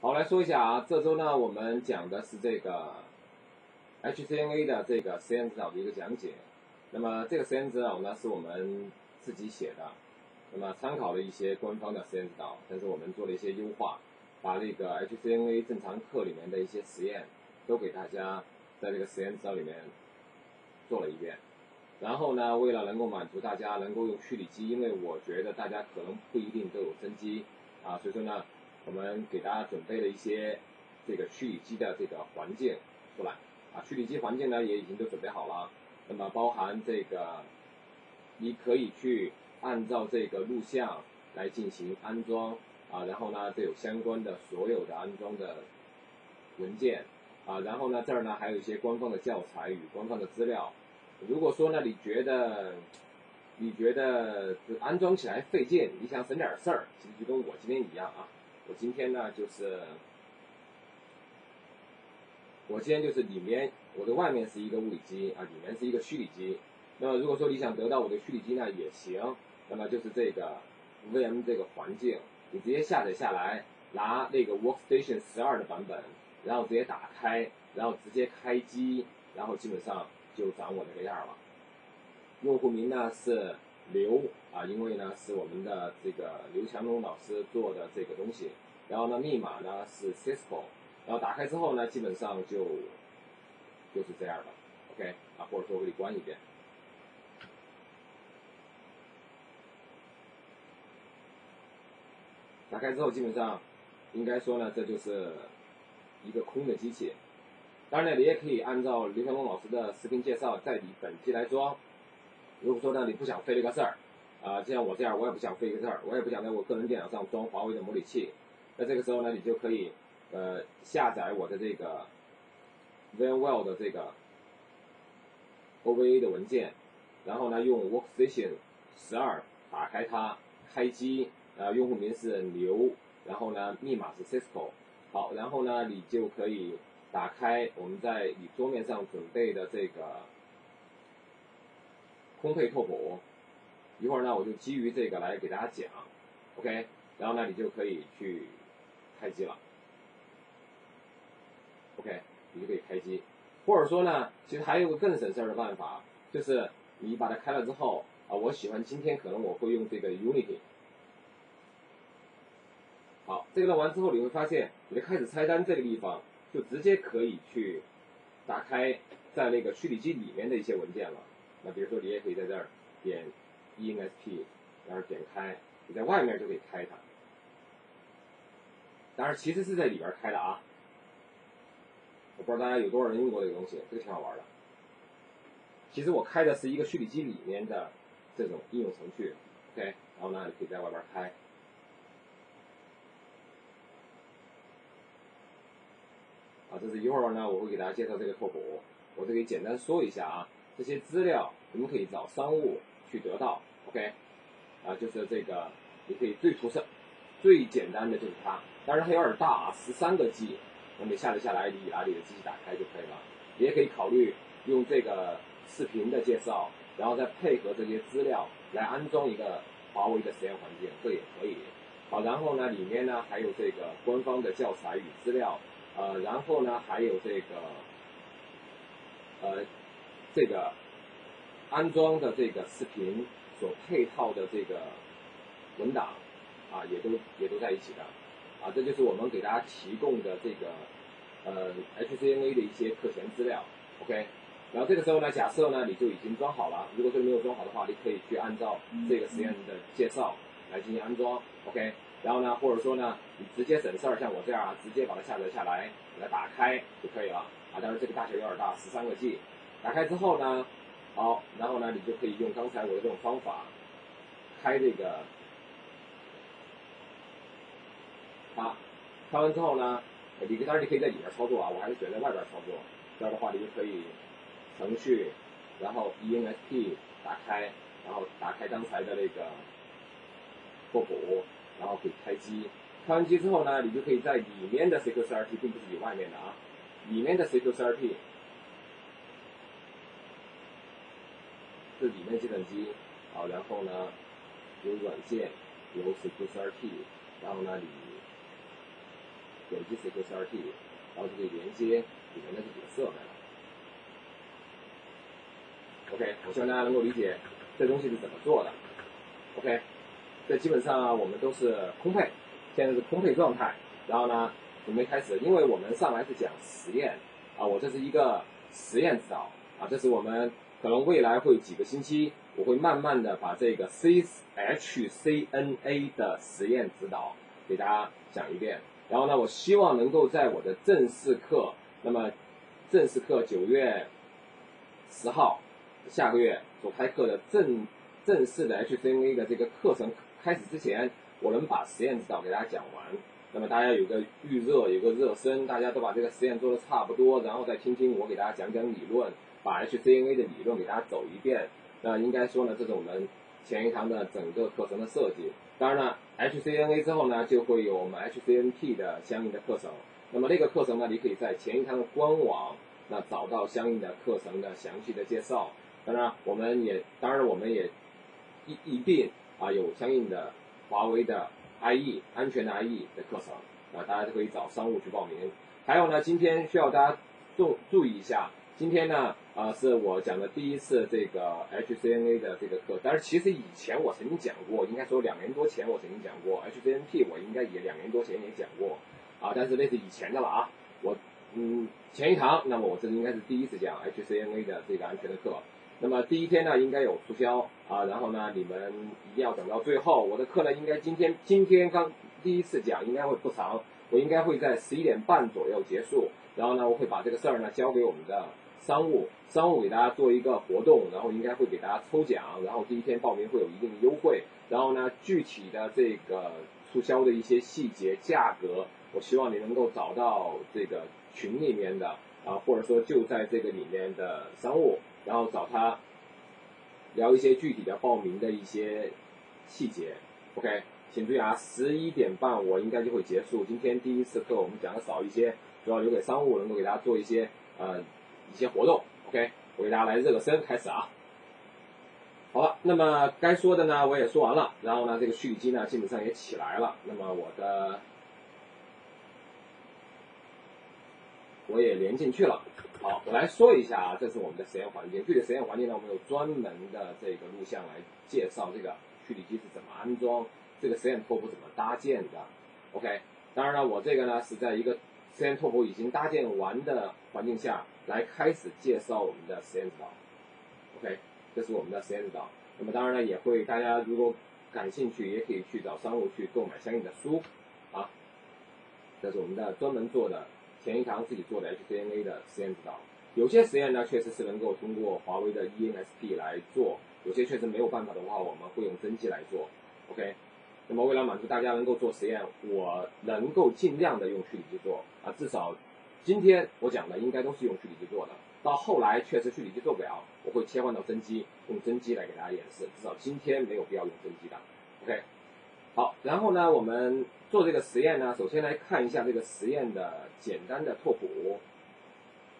好，来说一下啊，这周呢我们讲的是这个 HCNA 的这个实验指导的一个讲解。那么这个实验指导呢是我们自己写的，那么参考了一些官方的实验指导，但是我们做了一些优化，把这个 HCNA 正常课里面的一些实验都给大家在这个实验指导里面做了一遍。然后呢，为了能够满足大家能够用虚拟机，因为我觉得大家可能不一定都有真机啊，所以说呢。我们给大家准备了一些这个虚拟机的这个环境出来啊，虚拟机环境呢也已经都准备好了。那么包含这个，你可以去按照这个录像来进行安装啊，然后呢这有相关的所有的安装的文件啊，然后呢这儿呢还有一些官方的教材与官方的资料。如果说呢你觉得你觉得安装起来费劲，你想省点事儿，其实就跟我今天一样啊。我今天呢，就是我今天就是里面我的外面是一个物理机啊，里面是一个虚拟机。那么如果说你想得到我的虚拟机呢，也行。那么就是这个 VM 这个环境，你直接下载下来，拿那个 Workstation 十二的版本，然后直接打开，然后直接开机，然后基本上就长我这个样了。用户名呢是。刘啊，因为呢是我们的这个刘强东老师做的这个东西，然后呢密码呢是 Cisco，然后打开之后呢基本上就就是这样的，OK 啊，或者说我给你关一遍，打开之后基本上应该说呢这就是一个空的机器，当然呢你也可以按照刘强东老师的视频介绍在你本机来装。如果说呢，你不想费这个事儿，啊，就像我这样，我也不想费这个事儿，我也不想在我个人电脑上装华为的模拟器，那这个时候呢，你就可以，呃，下载我的这个 VMware 的这个 OVA 的文件，然后呢，用 Workstation 十二打开它，开机，呃，用户名是刘，然后呢，密码是 Cisco，好，然后呢，你就可以打开我们在你桌面上准备的这个。空配拓扑，一会儿呢，我就基于这个来给大家讲，OK，然后呢，你就可以去开机了，OK，你就可以开机，或者说呢，其实还有个更省事儿的办法，就是你把它开了之后，啊，我喜欢今天可能我会用这个 Unity，好，这个弄完之后你会发现，你的开始菜单这个地方就直接可以去打开在那个虚拟机里面的一些文件了。那比如说，你也可以在这儿点 ENSP，然后点开，你在外面就可以开它。当然，其实是在里边开的啊。我不知道大家有多少人用过这个东西，这个挺好玩的。其实我开的是一个虚拟机里面的这种应用程序，OK，然后呢，你可以在外边开。啊，这是一会儿呢，我会给大家介绍这个拓扑，我这里简单说一下啊。这些资料我们可以找商务去得到，OK，啊，就是这个，你可以最出色、最简单的就是它，当然它有点大啊，十三个 G，那么下载下来，你拿你的机器打开就可以了。也可以考虑用这个视频的介绍，然后再配合这些资料来安装一个华为的实验环境，这也可以。好，然后呢，里面呢还有这个官方的教材与资料，呃，然后呢还有这个，呃。这个安装的这个视频所配套的这个文档啊，也都也都在一起的啊，这就是我们给大家提供的这个呃 HCNA 的一些课前资料，OK。然后这个时候呢，假设呢你就已经装好了，如果说没有装好的话，你可以去按照这个实验的介绍来进行安装，OK。然后呢，或者说呢，你直接省事儿，像我这样啊，直接把它下载下来，给它打开就可以了啊。当然这个大小有点大，十三个 G。打开之后呢，好，然后呢，你就可以用刚才我的这种方法开这个，啊，开完之后呢，你当然你可以在里边操作啊，我还是选在外边操作。这样的话，你就可以程序，然后 ENSP 打开，然后打开刚才的那个拓扑，然后可以开机。开完机之后呢，你就可以在里面的 CQCRT，并不是你外面的啊，里面的 CQCRT。这里面计算机，好，然后呢，有软件，有 C Q C R T，然后呢，你点击 Secure CRT，然后就可以连接里面的这几个设备了。OK，我希望大家能够理解这东西是怎么做的。OK，这基本上我们都是空配，现在是空配状态。然后呢，准备开始，因为我们上来是讲实验啊，我这是一个实验指导啊，这是我们可能未来会几个星期，我会慢慢的把这个 C H C N A 的实验指导给大家讲一遍。然后呢，我希望能够在我的正式课，那么正式课九月十号。下个月所开课的正正式的 HCNA 的这个课程开始之前，我能把实验指导给大家讲完。那么大家有个预热，有个热身，大家都把这个实验做的差不多，然后再听听我给大家讲讲理论，把 HCNA 的理论给大家走一遍。那应该说呢，这是我们前一堂的整个课程的设计。当然了，HCNA 之后呢，就会有我们 HCNP 的相应的课程。那么这个课程呢，你可以在前一堂的官网那找到相应的课程的详细的介绍。当然，我们也当然我们也一一并啊有相应的华为的 IE 安全的 IE 的课程啊，大家都可以找商务去报名。还有呢，今天需要大家注注意一下，今天呢啊是我讲的第一次这个 HCNA 的这个课，但是其实以前我曾经讲过，应该说两年多前我曾经讲过 HCNP，我应该也两年多前也讲过啊，但是那是以前的了啊。我嗯前一堂，那么我这应该是第一次讲 HCNA 的这个安全的课。那么第一天呢，应该有促销啊，然后呢，你们一定要等到最后。我的课呢，应该今天今天刚第一次讲，应该会不长，我应该会在十一点半左右结束。然后呢，我会把这个事儿呢交给我们的商务，商务给大家做一个活动，然后应该会给大家抽奖，然后第一天报名会有一定的优惠。然后呢，具体的这个促销的一些细节、价格，我希望你能够找到这个群里面的啊，或者说就在这个里面的商务。然后找他聊一些具体的报名的一些细节，OK，请注意啊，十一点半我应该就会结束。今天第一次课我们讲的少一些，主要留给商务能够给大家做一些呃一些活动，OK，我给大家来热个身，开始啊。好了，那么该说的呢我也说完了，然后呢这个蓄力机呢基本上也起来了，那么我的我也连进去了。好，我来说一下啊，这是我们的实验环境。具体实验环境呢，我们有专门的这个录像来介绍这个蓄力机是怎么安装，这个实验拓扑怎么搭建的。OK，当然了，我这个呢是在一个实验拓扑已经搭建完的环境下来开始介绍我们的实验指导。OK，这是我们的实验指导。那么当然了，也会大家如果感兴趣，也可以去找商务去购买相应的书啊。这是我们的专门做的。前一堂自己做的 HCNA 的实验指导，有些实验呢确实是能够通过华为的 ENSP 来做，有些确实没有办法的话，我们会用真机来做。OK，那么为了满足大家能够做实验，我能够尽量的用虚拟机做啊，至少今天我讲的应该都是用虚拟机做的。到后来确实虚拟机做不了，我会切换到真机，用真机来给大家演示。至少今天没有必要用真机的。OK。好，然后呢，我们做这个实验呢，首先来看一下这个实验的简单的拓扑。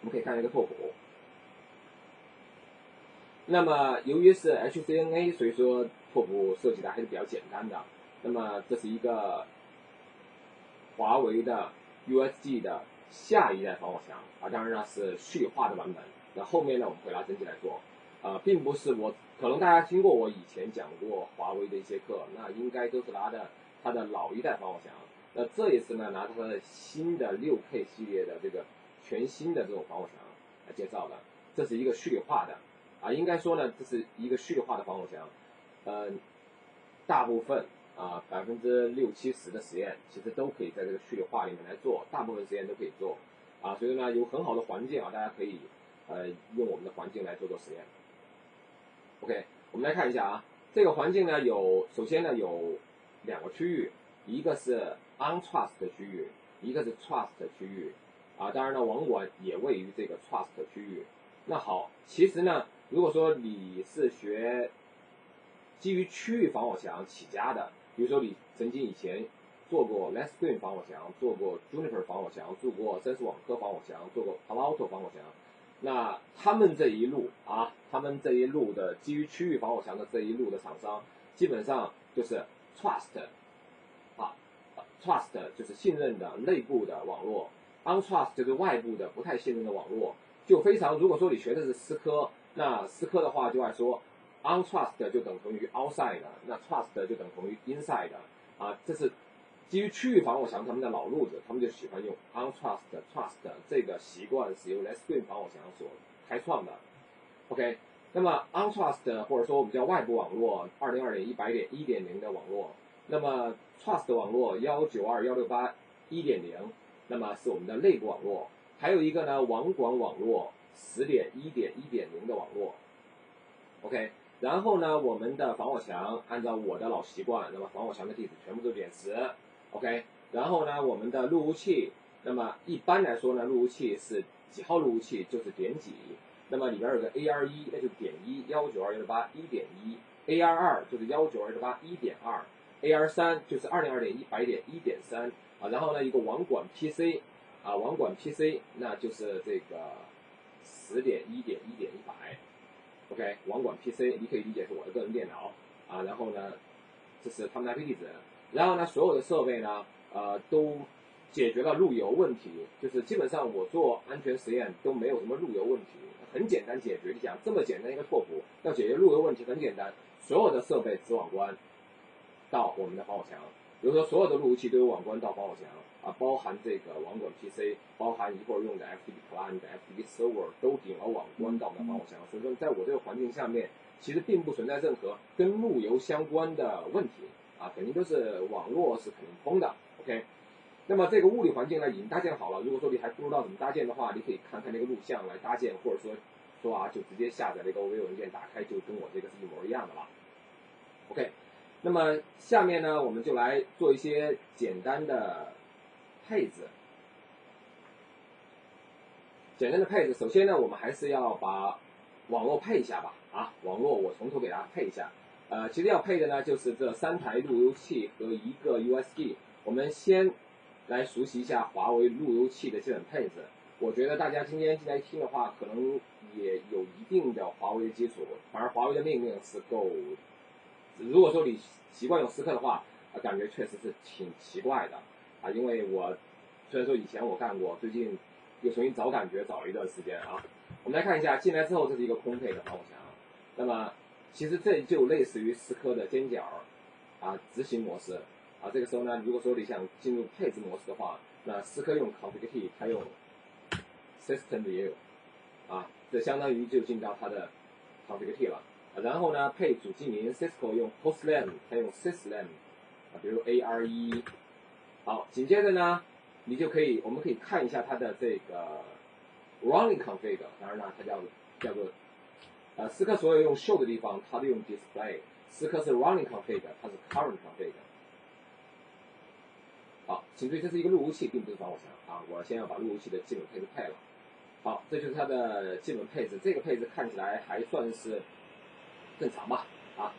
我们可以看一个拓扑。那么由于是 HCNA，所以说拓扑设计的还是比较简单的。那么这是一个华为的 USG 的下一代防火墙啊，当然呢是序化的版本。那后面呢，我们会拿真机来做。啊，并不是我，可能大家听过我以前讲过华为的一些课，那应该都是拿的它的老一代防火墙。那这一次呢，拿它的新的六 K 系列的这个全新的这种防火墙来介绍的。这是一个序列化的，啊，应该说呢，这是一个序列化的防火墙。嗯，大部分啊，百分之六七十的实验其实都可以在这个序列化里面来做，大部分实验都可以做。啊，所以呢，有很好的环境啊，大家可以呃用我们的环境来做做实验。OK，我们来看一下啊，这个环境呢有，首先呢有两个区域，一个是 untrust 区域，一个是 trust 区域，啊，当然呢网管也位于这个 trust 区域。那好，其实呢，如果说你是学基于区域防火墙起家的，比如说你曾经以前做过 Let's Green 防火墙，做过 Juniper 防火墙，做过深思网科防火墙，做过 Palo Alto 防火墙。那他们这一路啊，他们这一路的基于区域防火墙的这一路的厂商，基本上就是 trust 啊 trust 就是信任的内部的网络，untrust 就是外部的不太信任的网络。就非常，如果说你学的是思科，那思科的话就爱说，untrust 就等同于 outside，那 trust 就等同于 inside，啊，这是基于区域防火墙他们的老路子，他们就喜欢用 untrust trust 这个习惯是由 Let's Green 防火墙所开创的。OK，那么 untrust 或者说我们叫外部网络，二零二点一百点一点零的网络，那么 trust 网络幺九二幺六八一点零，那么是我们的内部网络。还有一个呢，网管网络十点一点一点零的网络，OK，然后呢，我们的防火墙按照我的老习惯，那么防火墙的地址全部都点十，OK，然后呢，我们的路由器，那么一般来说呢，路由器是几号路由器就是点几，那么里边有个 AR 一，那就点一幺九二幺六八一点一，AR 二就是幺九二六八一点二，AR 三就是二零二点一百点一点三。啊，然后呢，一个网管 PC。啊，网管 PC 那就是这个十点一点一点一百，OK，网管 PC 你可以理解是我的个人电脑啊，然后呢，这是他们的 IP 地址，然后呢，所有的设备呢，呃，都解决了路由问题，就是基本上我做安全实验都没有什么路由问题，很简单解决。你想这么简单一个拓扑，要解决路由问题很简单，所有的设备直网关到我们的防火墙，比如说所有的路由器都有网关到防火墙。啊，包含这个网管 PC，包含一会儿用的 FTP client、FTP server 都顶了网关到我们的防火墙，所以说在我这个环境下面，其实并不存在任何跟路由相关的问题啊，肯定都是网络是肯定通的。OK，那么这个物理环境呢已经搭建好了，如果说你还不知道怎么搭建的话，你可以看看那个录像来搭建，或者说说啊就直接下载那个 OV 文件打开，就跟我这个是一模一样的了。OK，那么下面呢我们就来做一些简单的。配置，简单的配置。首先呢，我们还是要把网络配一下吧。啊，网络我从头给大家配一下。呃，其实要配的呢，就是这三台路由器和一个 USB。我们先来熟悉一下华为路由器的基本配置。我觉得大家今天进来听的话，可能也有一定的华为基础。反而华为的命令是够。如果说你习惯用思科的话，感觉确实是挺奇怪的。因为我虽然说以前我干过，最近又重新找感觉找了一段时间啊。我们来看一下，进来之后这是一个空配的防火墙，那么其实这就类似于思科的尖角啊执行模式啊。这个时候呢，如果说你想进入配置模式的话，那思科用 config key，它用 system 也有啊，这相当于就进到它的 config key 了。然后呢，配主机名 Cisco 用 hostname，它用 systname 啊，比如 AR 一。好，紧接着呢，你就可以，我们可以看一下它的这个 running config，当然了，它叫叫做，呃，思科所有用 show 的地方，它都用 display，思科是 running config，它是 current config。好，请注意，这是一个路由器，并不是防火墙啊。我先要把路由器的基本配置配了。好，这就是它的基本配置，这个配置看起来还算是正常吧？啊，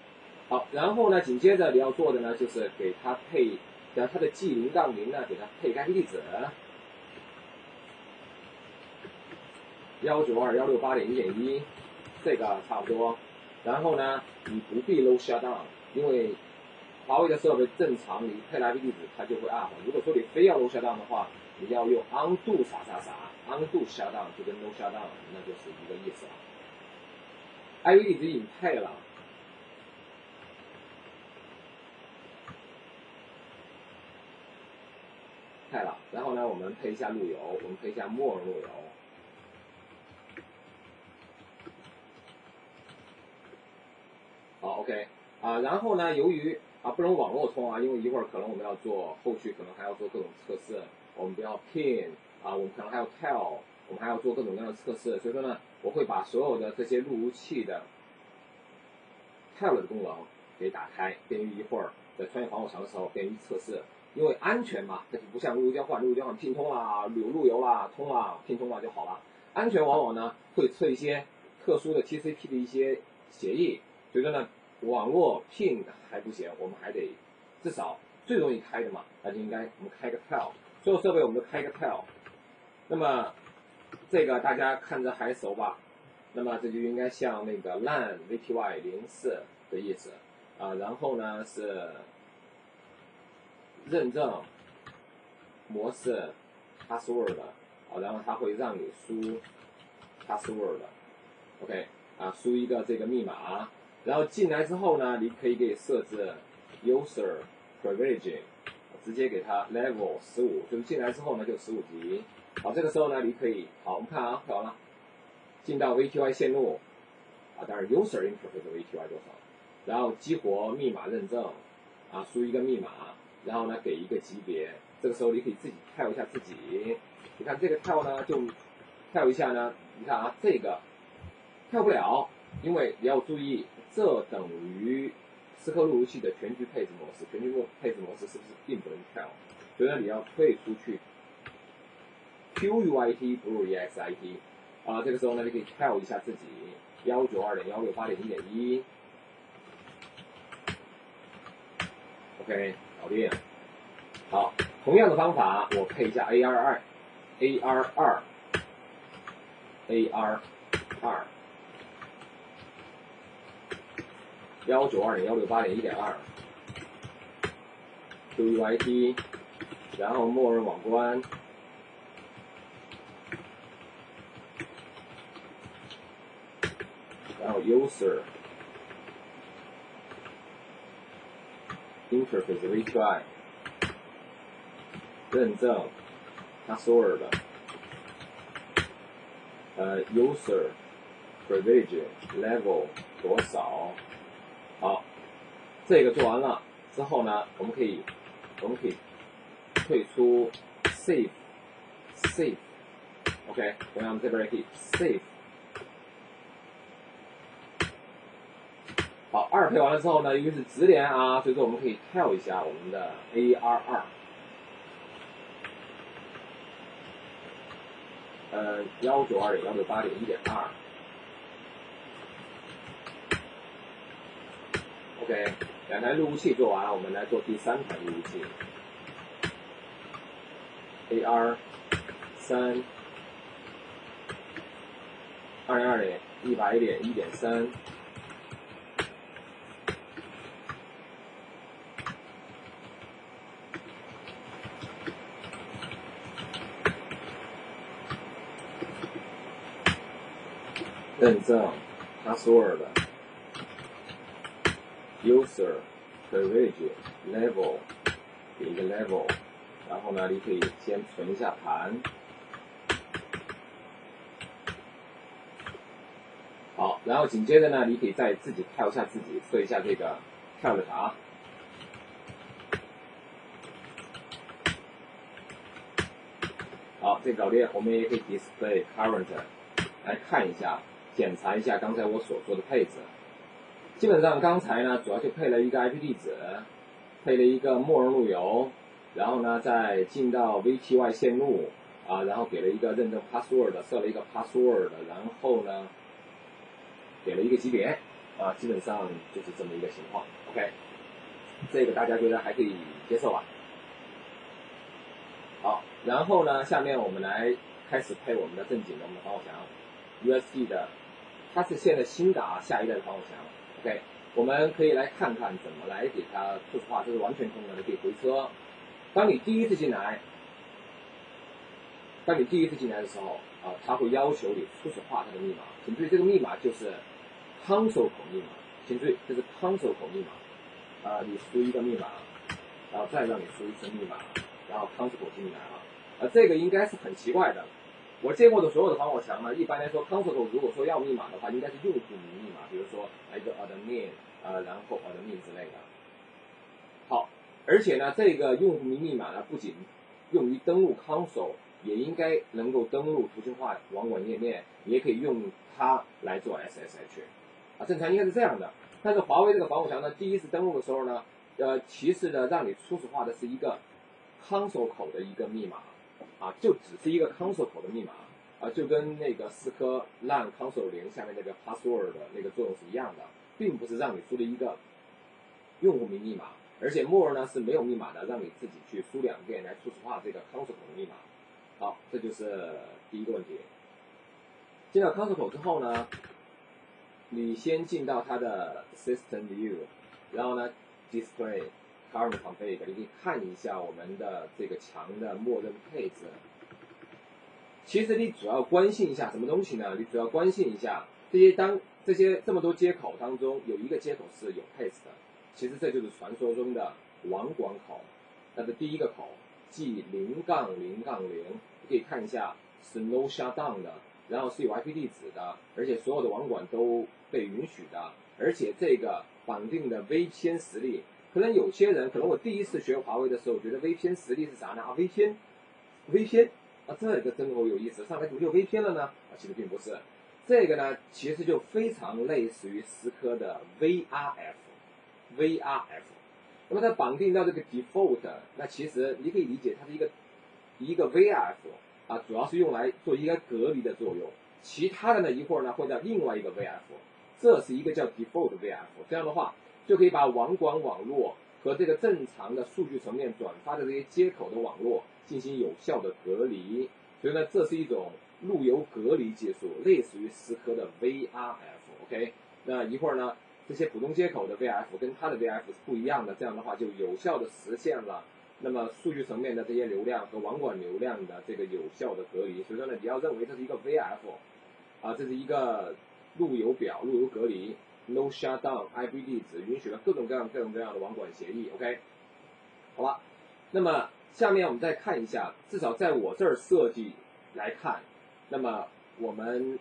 好，然后呢，紧接着你要做的呢，就是给它配。然后它的 G 零杠零呢，给它配 IP 地址，幺九二幺六八点一点一，这个差不多。然后呢，你不必 low shutdown，因为华为的设备正常，你配了 IP 地址它就会 up。如果说你非要 low shutdown 的话，你要用 undo 啥啥啥，undo shutdown 就跟 low shutdown 那就是一个意思了。IP 地址已经配了。开了，然后呢，我们配一下路由，我们配一下默认路由。好，OK，啊，然后呢，由于啊不能网络通啊，因为一会儿可能我们要做后续，可能还要做各种测试，我们不要 Ping，啊，我们可能还要 tell，我们还要做各种各样的测试，所以说呢，我会把所有的这些路由器的 Tel 的功能给打开，便于一会儿在穿越防火墙的时候便于测试。因为安全嘛，它就不像路由交换，路由交换拼通啦，有路由啦，通啦，拼通了就好了。安全往往呢会测一些特殊的 TCP 的一些协议，所以说呢，网络 pin 还不行，我们还得至少最容易开的嘛，那就应该我们开个 tail，所有设备我们都开个 tail。那么这个大家看着还熟吧？那么这就应该像那个 LAN VTY 零四的意思啊，然后呢是。认证模式 password，啊，然后它会让你输 password，OK，啊，输一个这个密码，然后进来之后呢，你可以给设置 user privilege，直接给它 level 十五，就是进来之后呢就十五级，好，这个时候呢你可以，好，我们看啊，看完了，进到 VTY 线路，啊，当然 user interface VTY 多少，然后激活密码认证，啊，输一个密码。然后呢，给一个级别，这个时候你可以自己跳一下自己。你看这个跳呢，就跳一下呢。你看啊，这个跳不了，因为你要注意，这等于思科路由器的全局配置模式。全局配置模式是不是并不能跳？所以呢，你要退出去。QUIT 不如 EXIT 啊，这个时候呢，你可以跳一下自己。幺九二点幺六八点一点一。OK。搞定，好，同样的方法，我配一下 AR 二，AR 二，AR 二，幺九二点幺六八点一点二，QUIT，然后默认网关，然后 User。Interface retry 认证，password，呃，user privilege level 多少？好，这个做完了之后呢，我们可以，我们可以退出 save，save，OK，同样这边也可以 save。好，二配完了之后呢，因为是直连啊，所以说我们可以跳一下我们的 AR 二，呃，幺九二点幺六八点一点二，OK，两台路由器做完了，我们来做第三台路由器，AR 三，二零二零一百点一点三。认证，password，user，privilege，level，给一个 level，然后呢，你可以先存一下盘。好，然后紧接着呢，你可以再自己跳一下自己，测一下这个跳的啥。好，这搞定，我们也可以 display current 来看一下。检查一下刚才我所说的配置，基本上刚才呢主要就配了一个 IP 地址，配了一个默认路由，然后呢再进到 VTY 线路啊，然后给了一个认证 password，设了一个 password，然后呢给了一个级别啊，基本上就是这么一个情况。OK，这个大家觉得还可以接受吧？好，然后呢下面我们来开始配我们的正经的我们的防火墙，USB 的。它是现在新的啊，下一代的防火墙。OK，我们可以来看看怎么来给它初始化，这是完全通的，你可以回车。当你第一次进来，当你第一次进来的时候啊，它会要求你初始化它的密码。请注意，这个密码就是 console 口密码。请注意，这是 console 口密码啊，你输一个密码，然后再让你输一次密码，然后 console 口进来啊。啊，这个应该是很奇怪的。我见过的所有的防火墙呢，一般来说，console 如果说要密码的话，应该是用户名密码，比如说一个 admin，呃，然后 admin 之类的。好，而且呢，这个用户名密码呢，不仅用于登录 console，也应该能够登录图形化网管页面，也可以用它来做 SSH。啊，正常应该是这样的。但是华为这个防火墙呢，第一次登录的时候呢，呃，其实呢，让你初始化的是一个 console 口的一个密码。啊，就只是一个 console 口的密码啊，就跟那个四颗 LAN console 零下面那个 password 的那个作用是一样的，并不是让你输的一个用户名密码，而且 more 呢是没有密码的，让你自己去输两遍来初始化这个 console 口的密码。好，这就是第一个问题。进到 console 之后呢，你先进到它的 system view，然后呢 display current config，你可以看一下我们的这个墙的默认配置。其实你主要关心一下什么东西呢？你主要关心一下这些当这些这么多接口当中有一个接口是有配置的，其实这就是传说中的网管口，它的第一个口，即零杠零杠零，可以看一下是 no shutdown 的，然后是有 IP 地址的，而且所有的网管都被允许的，而且这个绑定的 VPN 实例，可能有些人可能我第一次学华为的时候我觉得 VPN 实例是啥呢？啊，VPN，VPN。啊，这个真够有意思，上来怎么就 VPN 了呢？啊，其实并不是，这个呢，其实就非常类似于思科的 VRF，VRF。那么它绑定到这个 default，那其实你可以理解它是一个一个 VRF 啊，主要是用来做一个隔离的作用。其他的呢，一会儿呢会到另外一个 VRF，这是一个叫 default VRF。这样的话，就可以把网管网络和这个正常的数据层面转发的这些接口的网络。进行有效的隔离，所以呢，这是一种路由隔离技术，类似于思科的 VRF。OK，那一会儿呢，这些普通接口的 VRF 跟它的 VRF 是不一样的，这样的话就有效的实现了那么数据层面的这些流量和网管流量的这个有效的隔离。所以说呢，你要认为这是一个 VF，啊，这是一个路由表、路由隔离，No shutdown，IP 地址允许了各种各样、各种各样的网管协议。OK，好了，那么。下面我们再看一下，至少在我这儿设计来看，那么我们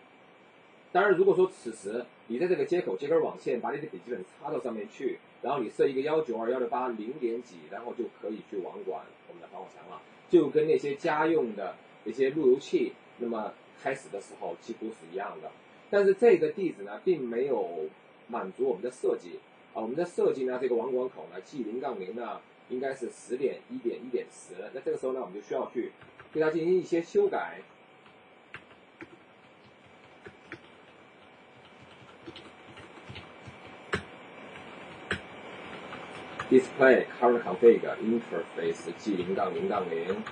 当然如果说此时你在这个接口接根网线，把你的笔记本插到上面去，然后你设一个幺九二幺六八零点几，然后就可以去网管我们的防火墙了，就跟那些家用的一些路由器，那么开始的时候几乎是一样的。但是这个地址呢，并没有满足我们的设计啊，我们的设计呢，这个网管口呢，G 零杠零呢。应该是十点一点一点十，那这个时候呢，我们就需要去对它进行一些修改。Display current config interface G 零杠零杠零，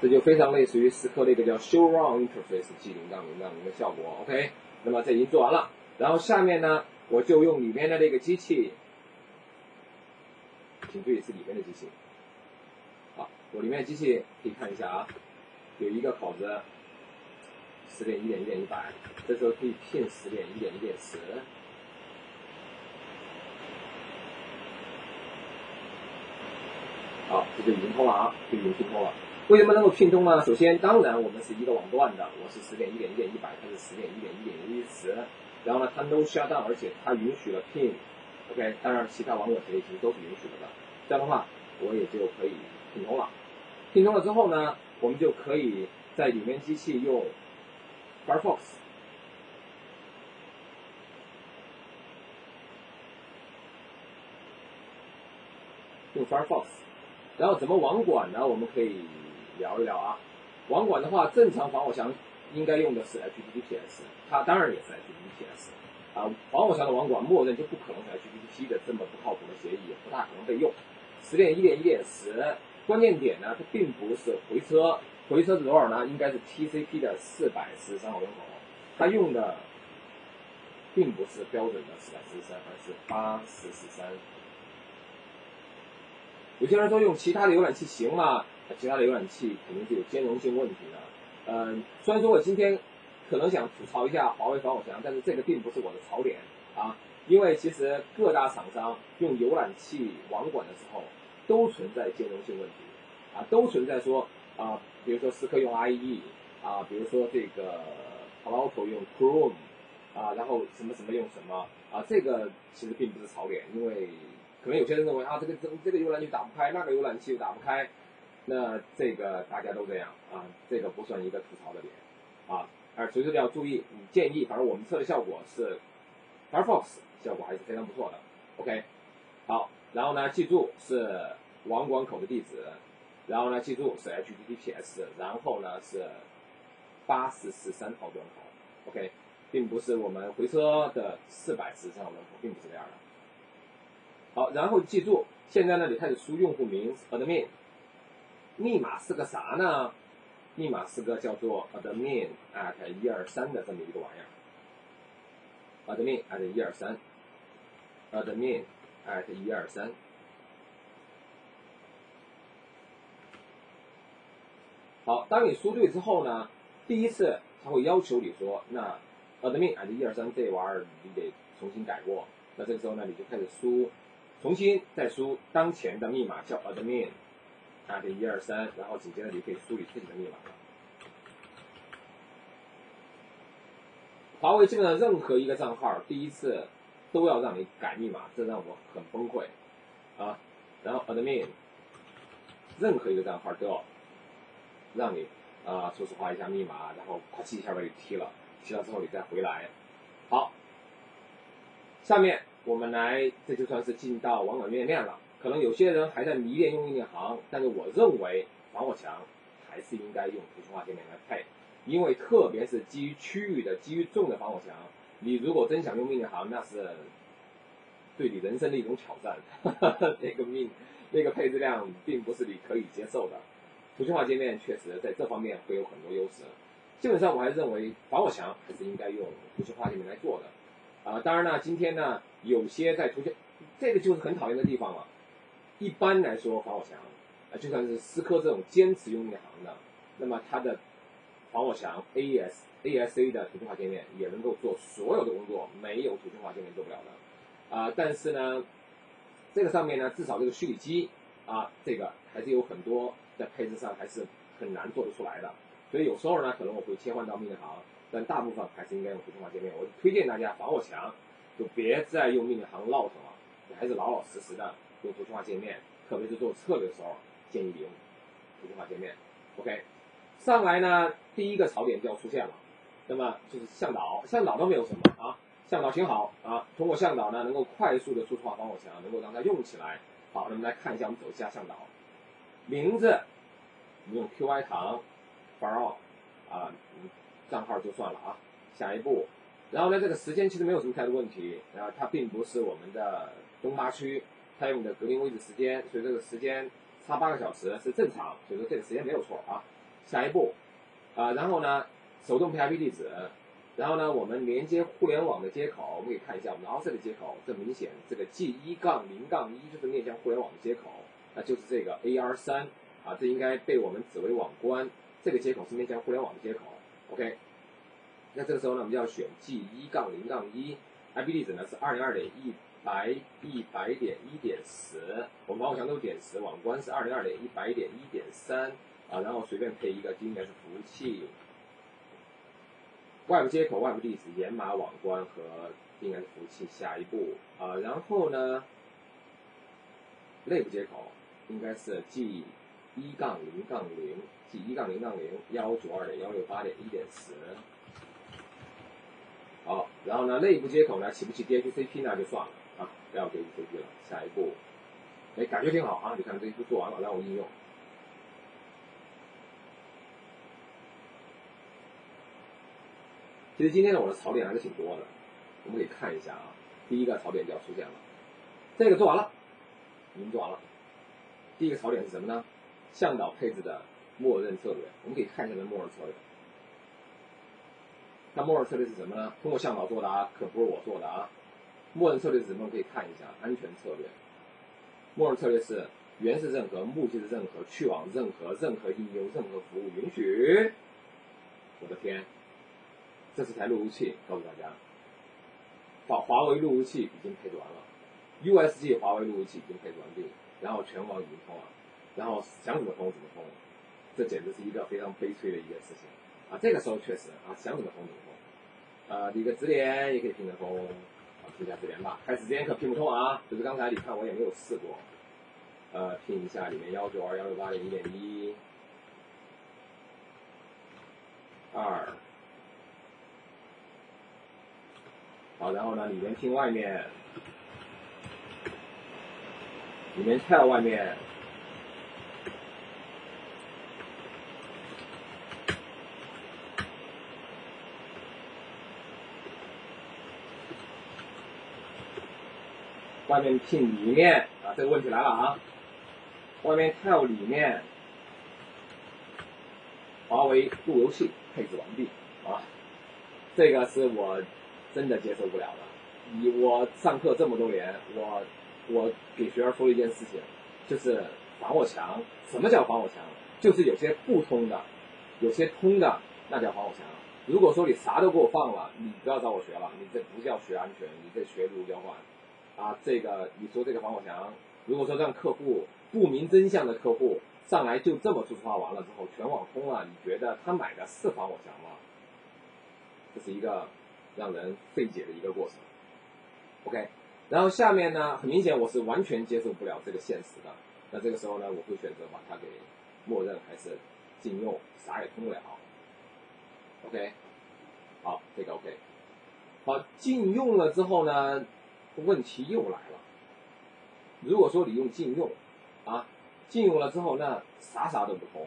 这就非常类似于思科那个叫 show run interface G 零杠零杠零的效果。OK，那么这已经做完了，然后下面呢，我就用里面的那个机器。请注意是里面的机器，好，我里面的机器可以看一下啊，有一个口子，十点一点一点一百，这时候可以拼十点一点一点十，好，这就已经通了啊，就已经拼通了。为什么能够拼通呢？首先，当然我们是一个网段的，我是十点一点一点一百，它是十点一点一点一十，然后呢，它 no shutdown，而且它允许了 pin，OK，当然其他网络协议其实都是允许的。这样的话，我也就可以拼通了。拼通了之后呢，我们就可以在里面机器用 Firefox，用 Firefox。然后怎么网管呢？我们可以聊一聊啊。网管的话，正常防火墙应该用的是 HTTPS，它当然也是 HTTPS。啊，防火墙的网管默认就不可能是 HTTP 的这么不靠谱的协议，也不大可能被用。十点一点一点十，关键点呢，它并不是回车，回车是多少呢？应该是 TCP 的四百四十三号端口，它用的并不是标准的四百四十三，而是八四四三。有些人说用其他的浏览器行吗？其他的浏览器肯定是有兼容性问题的。嗯，虽然说我今天可能想吐槽一下华为防火墙，但是这个并不是我的槽点啊。因为其实各大厂商用浏览器网管的时候，都存在兼容性问题，啊，都存在说啊，比如说思科用 IE，啊，比如说这个 Palo Alto 用 Chrome，啊，然后什么什么用什么，啊，这个其实并不是槽点，因为可能有些人认为啊，这个这这个浏览器打不开，那个浏览器又打不开，那这个大家都这样啊，这个不算一个吐槽的点，啊，而随时要注意，你建议，反正我们测的效果是 Firefox。效果还是非常不错的，OK，好，然后呢，记住是网管口的地址，然后呢，记住是 HTTPS，然后呢是八四四三号端口，OK，并不是我们回车的四百四十三号端口，并不是这样的。好，然后记住，现在呢你开始输用户名 admin，密码是个啥呢？密码是个叫做 admin at 一二三的这么一个玩意儿。admin at 一二三。admin at 一二三。好当你输对之后呢第一次它会要求你说那 admin at 一二三这玩意儿你得重新改过。那这个时候呢你就开始输重新再输当前的密码叫 admin 啊，这一二三，然后紧接着你可以梳理自己的密码了。华为基本上任何一个账号第一次都要让你改密码，这让我很崩溃啊。然后 admin 任何一个账号都要。让你啊，初始化一下密码，然后咵叽一下把你踢了，踢了之后你再回来。好，下面我们来，这就算是进到网管面面了。可能有些人还在迷恋用命令行，但是我认为防火墙还是应该用图形化界面来配，因为特别是基于区域的、基于重的防火墙，你如果真想用命令行，那是对你人生的一种挑战。那个命，那个配置量并不是你可以接受的。图形化界面确实在这方面会有很多优势，基本上我还认为防火墙还是应该用图形化界面来做的，啊，当然呢，今天呢，有些在图形，这个就是很讨厌的地方了。一般来说，防火墙啊，就算是思科这种坚持用命令行的，那么它的防火墙 AES ASA 的图形化界面也能够做所有的工作，没有图形化界面做不了的，啊，但是呢，这个上面呢，至少这个虚拟机啊，这个还是有很多。在配置上还是很难做得出来的，所以有时候呢，可能我会切换到命令行，但大部分还是应该用图形化界面。我推荐大家防火墙，就别再用命令行闹腾了，你还是老老实实的用图形化界面，特别是做策略的时候，建议用图形化界面。OK，上来呢，第一个槽点就要出现了，那么就是向导，向导都没有什么啊，向导挺好啊，通过向导呢，能够快速的输出化防火墙，能够让它用起来。好，那么来看一下我们走一下向导。名字，你用 QI 糖，for，啊，账号就算了啊。下一步，然后呢，这个时间其实没有什么太多问题，然后它并不是我们的东八区，它用的格林威治时间，所以这个时间差八个小时是正常，所以说这个时间没有错啊。下一步，啊，然后呢，手动配 IP 地址，然后呢，我们连接互联网的接口，我们可以看一下我们 outside 的接口，这明显这个 G 一杠零杠一就是面向互联网的接口。那就是这个 AR 三啊，这应该被我们指为网关，这个接口是面向互联网的接口，OK。那这个时候呢，我们就要选 G 一杠零杠一，IP 地址呢是二零二点一百一百点一点十，我们防火墙都点十，网关是二零二点一百点一点三啊，然后随便配一个，应该是服务器，外部接口、外部地址、掩码网关和 DNS 服务器。下一步啊，然后呢，内部接口。应该是 G 一杠零杠零，G 一杠零杠零幺九二点幺六八点一点十。好，然后呢，内部接口呢，起不起 DHCP 呢就算了啊，不要 DHCP 了。下一步，哎，感觉挺好啊，你看这一步做完了，让我应用。其实今天呢，我的槽点还是挺多的，我们可以看一下啊。第一个槽点就要出现了，这个做完了，已经做完了。第一个槽点是什么呢？向导配置的默认策略，我们可以看一下这默认策略。那默认策略是什么呢？通过向导做的啊，可不是我做的啊。默认策略是什么？可以看一下安全策略。默认策略是原是任何，目的的任何，去往任何，任何应用，任何服务允许。我的天，这是台路由器，告诉大家，华华为路由器已经配置完了，USG 华为路由器已经配置完毕。然后全网已经通了，然后想怎么通怎么通，这简直是一个非常悲催的一件事情啊！这个时候确实啊，想怎么通怎么通，啊，一个直连也可以听得通，啊，拼一下直连吧。开始之前可拼不通啊，就是刚才你看我也没有试过，呃，拼一下里面幺九二幺六八零一点一二，好，然后呢里面拼外面。里面跳外面，外面 pin 里面啊，这个问题来了啊！外面 tile 里面，华为路由器配置完毕啊！这个是我真的接受不了的。以我上课这么多年，我。我给学员说一件事情，就是防火墙。什么叫防火墙？就是有些不通的，有些通的，那叫防火墙。如果说你啥都给我放了，你不要找我学了，你这不叫学安全，你这学路交换。啊，这个你说这个防火墙，如果说让客户不明真相的客户上来就这么注册化完了之后全网通了，你觉得他买的是防火墙吗？这是一个让人费解的一个过程。OK，然后下面呢，很明显我是完全接受不了这个现实的。那这个时候呢，我会选择把它给默认还是禁用，啥也通不了。OK，好，这个 OK，好，禁用了之后呢？问题又来了。如果说你用禁用，啊，禁用了之后，那啥啥都不通，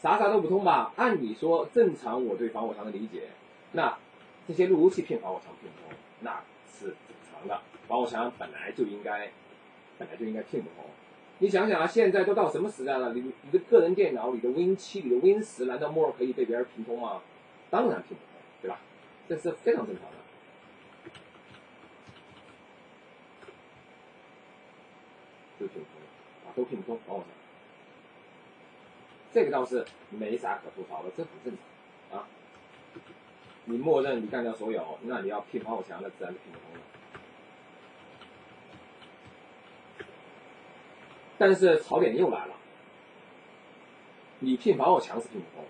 啥啥都不通吧？按理说正常，我对防火墙的理解，那这些路由器骗防火墙骗不通，那是正常的。防火墙本来就应该，本来就应该骗不通。你想想啊，现在都到什么时代了？你你的个人电脑，你的 Win 七，你的 Win 十，难道默认可以被别人平通吗？当然拼不通，对吧？这是非常正常的。都拼不通啊，都拼不通，防火墙，这个倒是没啥可吐槽的，这很正常啊。你默认你干掉所有，那你要拼防火墙，那自然是拼不通的。但是槽点又来了，你拼防火墙是拼不通，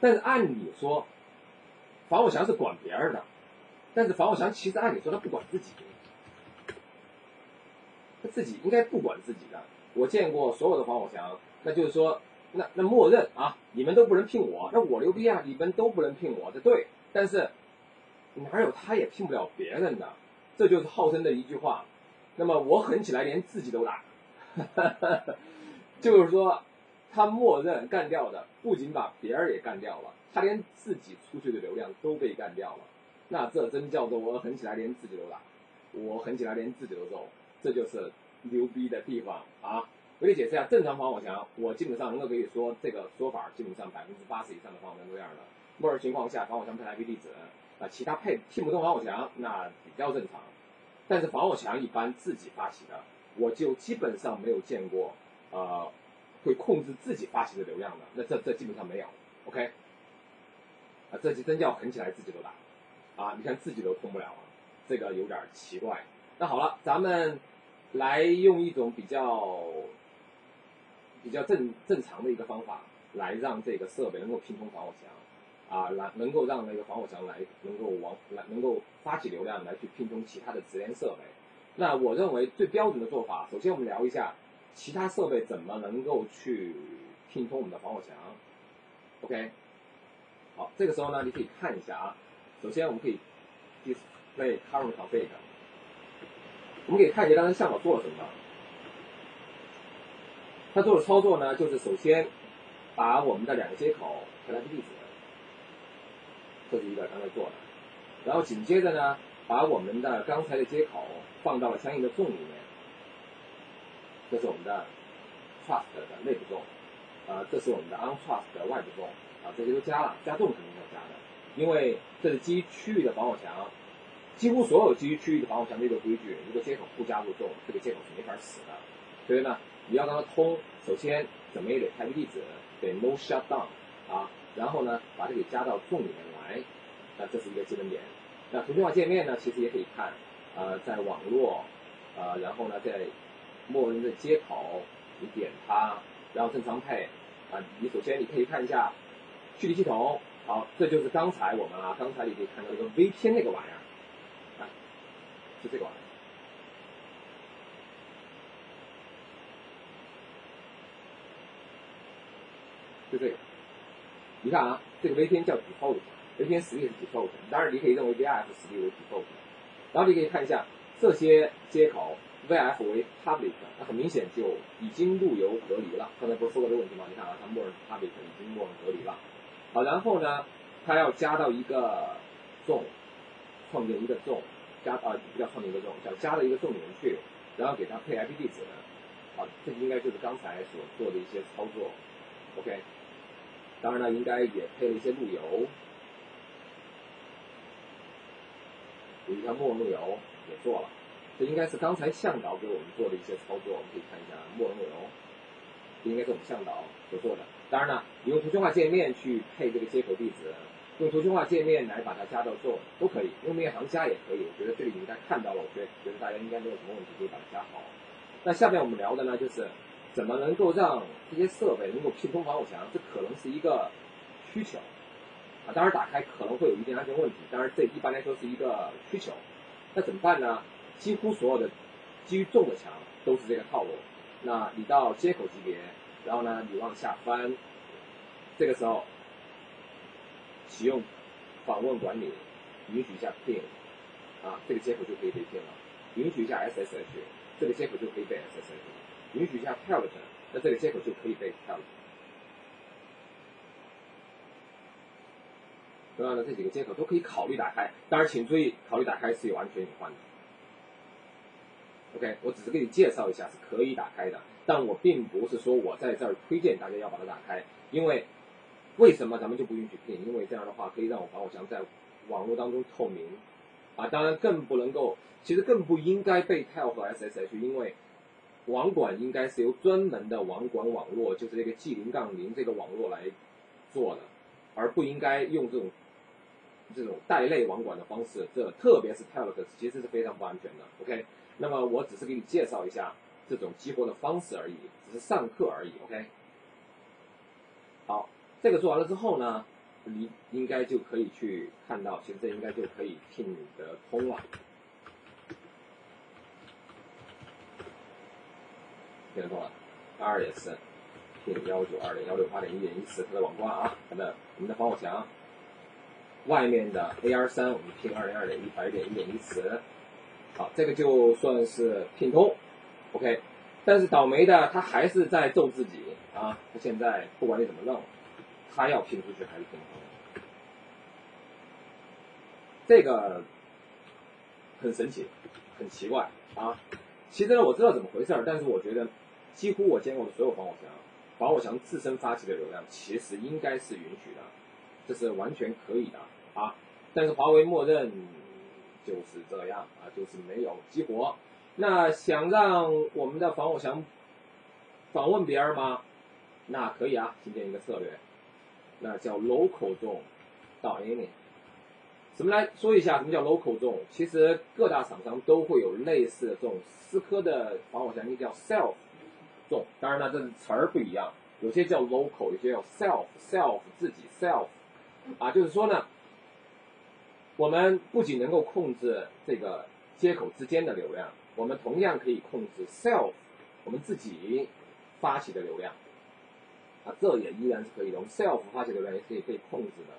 但是按理说，防火墙是管别人的，但是防火墙其实按理说它不管自己。自己应该不管自己的，我见过所有的防火墙，那就是说，那那默认啊，你们都不能聘我，那我牛逼啊，你们都不能聘我，这对，但是哪有他也聘不了别人的，这就是号称的一句话。那么我狠起来连自己都打，就是说，他默认干掉的不仅把别人也干掉了，他连自己出去的流量都被干掉了，那这真叫做我狠起来连自己都打，我狠起来连自己都揍。这就是牛逼的地方啊！我给你解释一下，正常防火墙，我基本上能够可以说这个说法，基本上百分之八十以上的防火墙都这样的。默认情况下，防火墙配 IP 地址，啊，其他配听不懂防火墙，那比较正常。但是防火墙一般自己发起的，我就基本上没有见过，呃，会控制自己发起的流量的，那这这基本上没有。OK，啊，这就真叫狠起来自己都打，啊，你看自己都通不了，这个有点奇怪。那好了，咱们来用一种比较比较正正常的一个方法，来让这个设备能够拼通防火墙，啊，来能够让那个防火墙来能够往来能够发起流量来去拼通其他的直连设备。那我认为最标准的做法，首先我们聊一下其他设备怎么能够去拼通我们的防火墙。OK，好，这个时候呢，你可以看一下啊，首先我们可以 display current config。我们可以看一下刚才向导做了什么。他做的操作呢，就是首先把我们的两个接口和它的地址，这是一个刚才做的。然后紧接着呢，把我们的刚才的接口放到了相应的纵里面，这是我们的 trust 的内部纵，啊，这是我们的 untrust 的外部纵，啊，这些都加了，加纵肯定是要加的，因为这是基于区域的防火墙。几乎所有基于区域的防火墙内的规矩，如果接口不加入纵，这个接口是没法使的。所以呢，你要让它通，首先怎么也得开个地址，得 no shutdown 啊，然后呢，把它给加到纵里面来，那这是一个基本点。那图形化界面呢，其实也可以看，呃，在网络，呃，然后呢，在默认的接口，你点它，然后正常配，啊，你首先你可以看一下距离系统，好，这就是刚才我们啊，刚才你可以看到一个 VPN 那个玩意儿。就这个玩意，就这个。你看啊，这个 VPN 叫 default，VPN 实力是 default，当然你可以认为 VIF 实力为 default。然后你可以看一下这些接口 Vf 为 public，那很明显就已经路由隔离了。刚才不是说过这个问题吗？你看啊，它默认 public 已经默认隔离了。好，然后呢，它要加到一个 zone，创建一个 zone。加啊，不叫创建一个纵，叫加了一个纵里面去，然后给它配 IP 地址，啊，这应该就是刚才所做的一些操作，OK。当然了，应该也配了一些路由，有一条默认路由也做了，这应该是刚才向导给我们做的一些操作，我们可以看一下默认路由。这应该是我们向导所做的。当然了，你用图形化界面去配这个接口地址，用图形化界面来把它加到 zone 都可以，用命令行加也可以。我觉得这里你应该看到了，我觉得觉得大家应该没有什么问题，可以把它加好。那下面我们聊的呢，就是怎么能够让这些设备能够拼通防火墙，这可能是一个需求啊。当然打开可能会有一定安全问题，当然这一般来说是一个需求。那怎么办呢？几乎所有的基于重的墙都是这个套路。那你到接口级别，然后呢，你往下翻，这个时候启用访问管理，允许一下 PIN，啊，这个接口就可以被 PIN 了。允许一下 SSH，这个接口就可以被 SSH。允许一下 Telnet，那这个接口就可以被 Telnet。同样的，这几个接口都可以考虑打开，当然请注意，考虑打开是有安全隐患的。OK，我只是给你介绍一下是可以打开的，但我并不是说我在这儿推荐大家要把它打开，因为为什么咱们就不允许骗因为这样的话可以让我防火墙在网络当中透明啊，当然更不能够，其实更不应该被 tell 和 SSH，因为网管应该是由专门的网管网络，就是这个 G 零杠零这个网络来做的，而不应该用这种这种带类网管的方式，这特别是 tell 其实是非常不安全的。OK。那么我只是给你介绍一下这种激活的方式而已，只是上课而已，OK。好，这个做完了之后呢，你应该就可以去看到，其实这应该就可以拼得通了。拼得通了，R 也是拼幺九二点幺六八点一点一四它的网关啊，它的我们的防火墙，外面的 AR 三我们拼二零二点一百点一点一四。好，这个就算是拼通，OK，但是倒霉的他还是在揍自己啊！他现在不管你怎么弄，他要拼出去还是拼不，这个很神奇，很奇怪啊！其实呢，我知道怎么回事儿，但是我觉得几乎我见过的所有防火墙，防火墙自身发起的流量其实应该是允许的，这是完全可以的啊！但是华为默认。就是这样啊，就是没有激活。那想让我们的防火墙访问别人吗？那可以啊，新建一个策略，那叫 local zone 到 any。什么来说一下什么叫 local zone？其实各大厂商都会有类似的这种思科的防火墙，一叫 self zone。当然了，这词儿不一样，有些叫 local，有些叫 self，self 自己 self 啊，就是说呢。我们不仅能够控制这个接口之间的流量，我们同样可以控制 self 我们自己发起的流量，啊，这也依然是可以的。我们 self 发起流量也可以被控制的。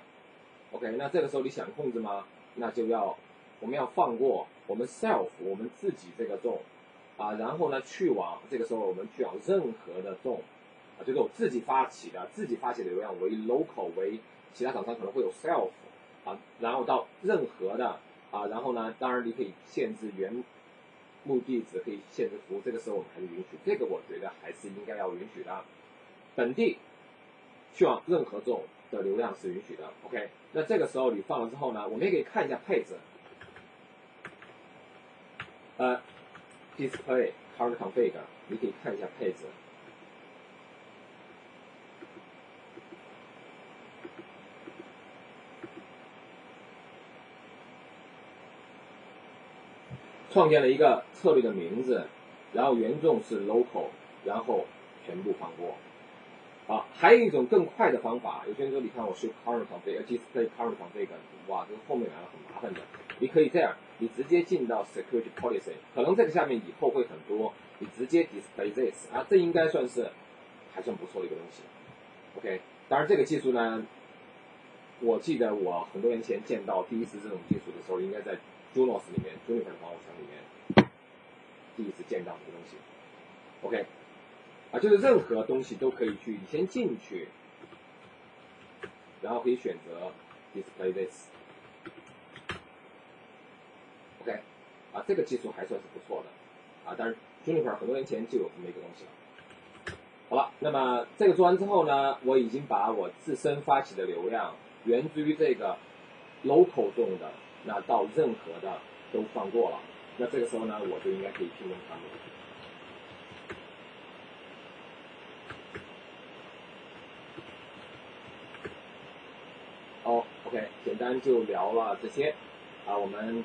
OK，那这个时候你想控制吗？那就要我们要放过我们 self 我们自己这个 zone，啊，然后呢去往这个时候我们去往任何的 zone，啊，就是我自己发起的自己发起的流量为 local 为其他厂商可能会有 self。啊，然后到任何的啊，然后呢，当然你可以限制原目地址，可以限制服务，这个时候我们还是允许，这个我觉得还是应该要允许的。本地去往任何这种的流量是允许的，OK。那这个时候你放了之后呢，我们也可以看一下配置，呃，display card config，你可以看一下配置。创建了一个策略的名字，然后原重是 local，然后全部放过。好，还有一种更快的方法，有些人说，你看我是 current config，display current config，哇，这个后面来了很麻烦的。你可以这样，你直接进到 security policy，可能这个下面以后会很多，你直接 display this，啊，这应该算是还算不错的一个东西。OK，当然这个技术呢，我记得我很多年前见到第一次这种技术的时候，应该在。Junos 里面，Juniper 的防火墙里面，第一次见到这个东西，OK，啊，就是任何东西都可以去，你先进去，然后可以选择 Display this，OK，啊，这个技术还算是不错的，啊，但是 Juniper 很多年前就有这么一个东西了。好了，那么这个做完之后呢，我已经把我自身发起的流量，源自于这个 Local 中的。那到任何的都放过了，那这个时候呢，我就应该可以聘用他们。OK，简就聊了这些啊，我们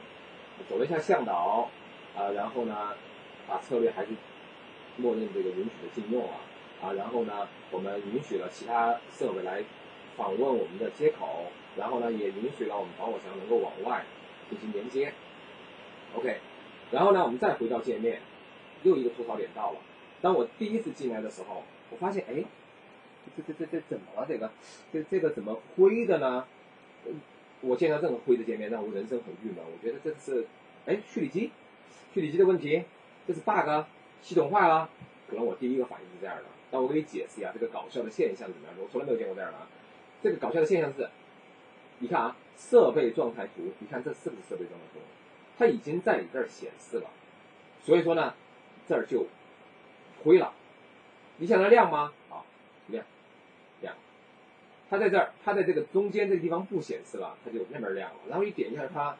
走了一下向导啊，然后呢，把策略还是默认这个允许的禁用啊啊，然后呢，我们允许了其他设备来访问我们的接口，然后呢，也允许了我们防火墙能够往外进行连接。OK，然后呢，我们再回到界面，又一个吐槽点到了。当我第一次进来的时候，我发现，哎，这这这这怎么了？这个，这这个怎么灰的呢？我见到这种灰的界面，让我人生很郁闷。我觉得这是，哎，虚拟机，虚拟机的问题，这是 bug，系统坏了。可能我第一个反应是这样的。但我给你解释一下这个搞笑的现象是怎么样的。我从来没有见过这样的。啊。这个搞笑的现象是，你看啊，设备状态图，你看这是不是设备状态图？它已经在你这儿显示了，所以说呢，这儿就灰了。你想它亮吗？好，亮。它在这儿，它在这个中间这个地方不显示了，它就那边亮了。然后你点一下它，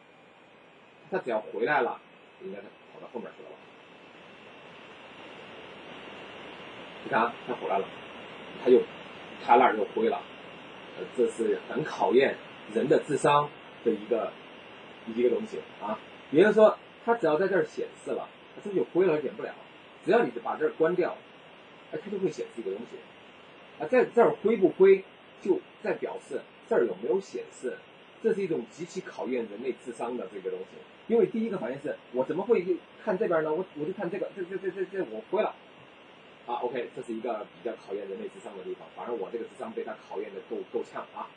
它只要回来了，应该它跑到后面去了吧？你看，它回来了，它又，它那儿又灰了。这是很考验人的智商的一个一个东西啊。也就是说，它只要在这儿显示了，它这就灰了，点不了。只要你把这儿关掉，哎，它就会显示一个东西。啊，在这儿灰不灰，就在表示这儿有没有显示。这是一种极其考验人类智商的这个东西。因为第一个反应是我怎么会看这边呢？我我就看这个，这这这这这我会了。啊，OK，这是一个比较考验人类智商的地方。反正我这个智商被它考验的够够呛啊。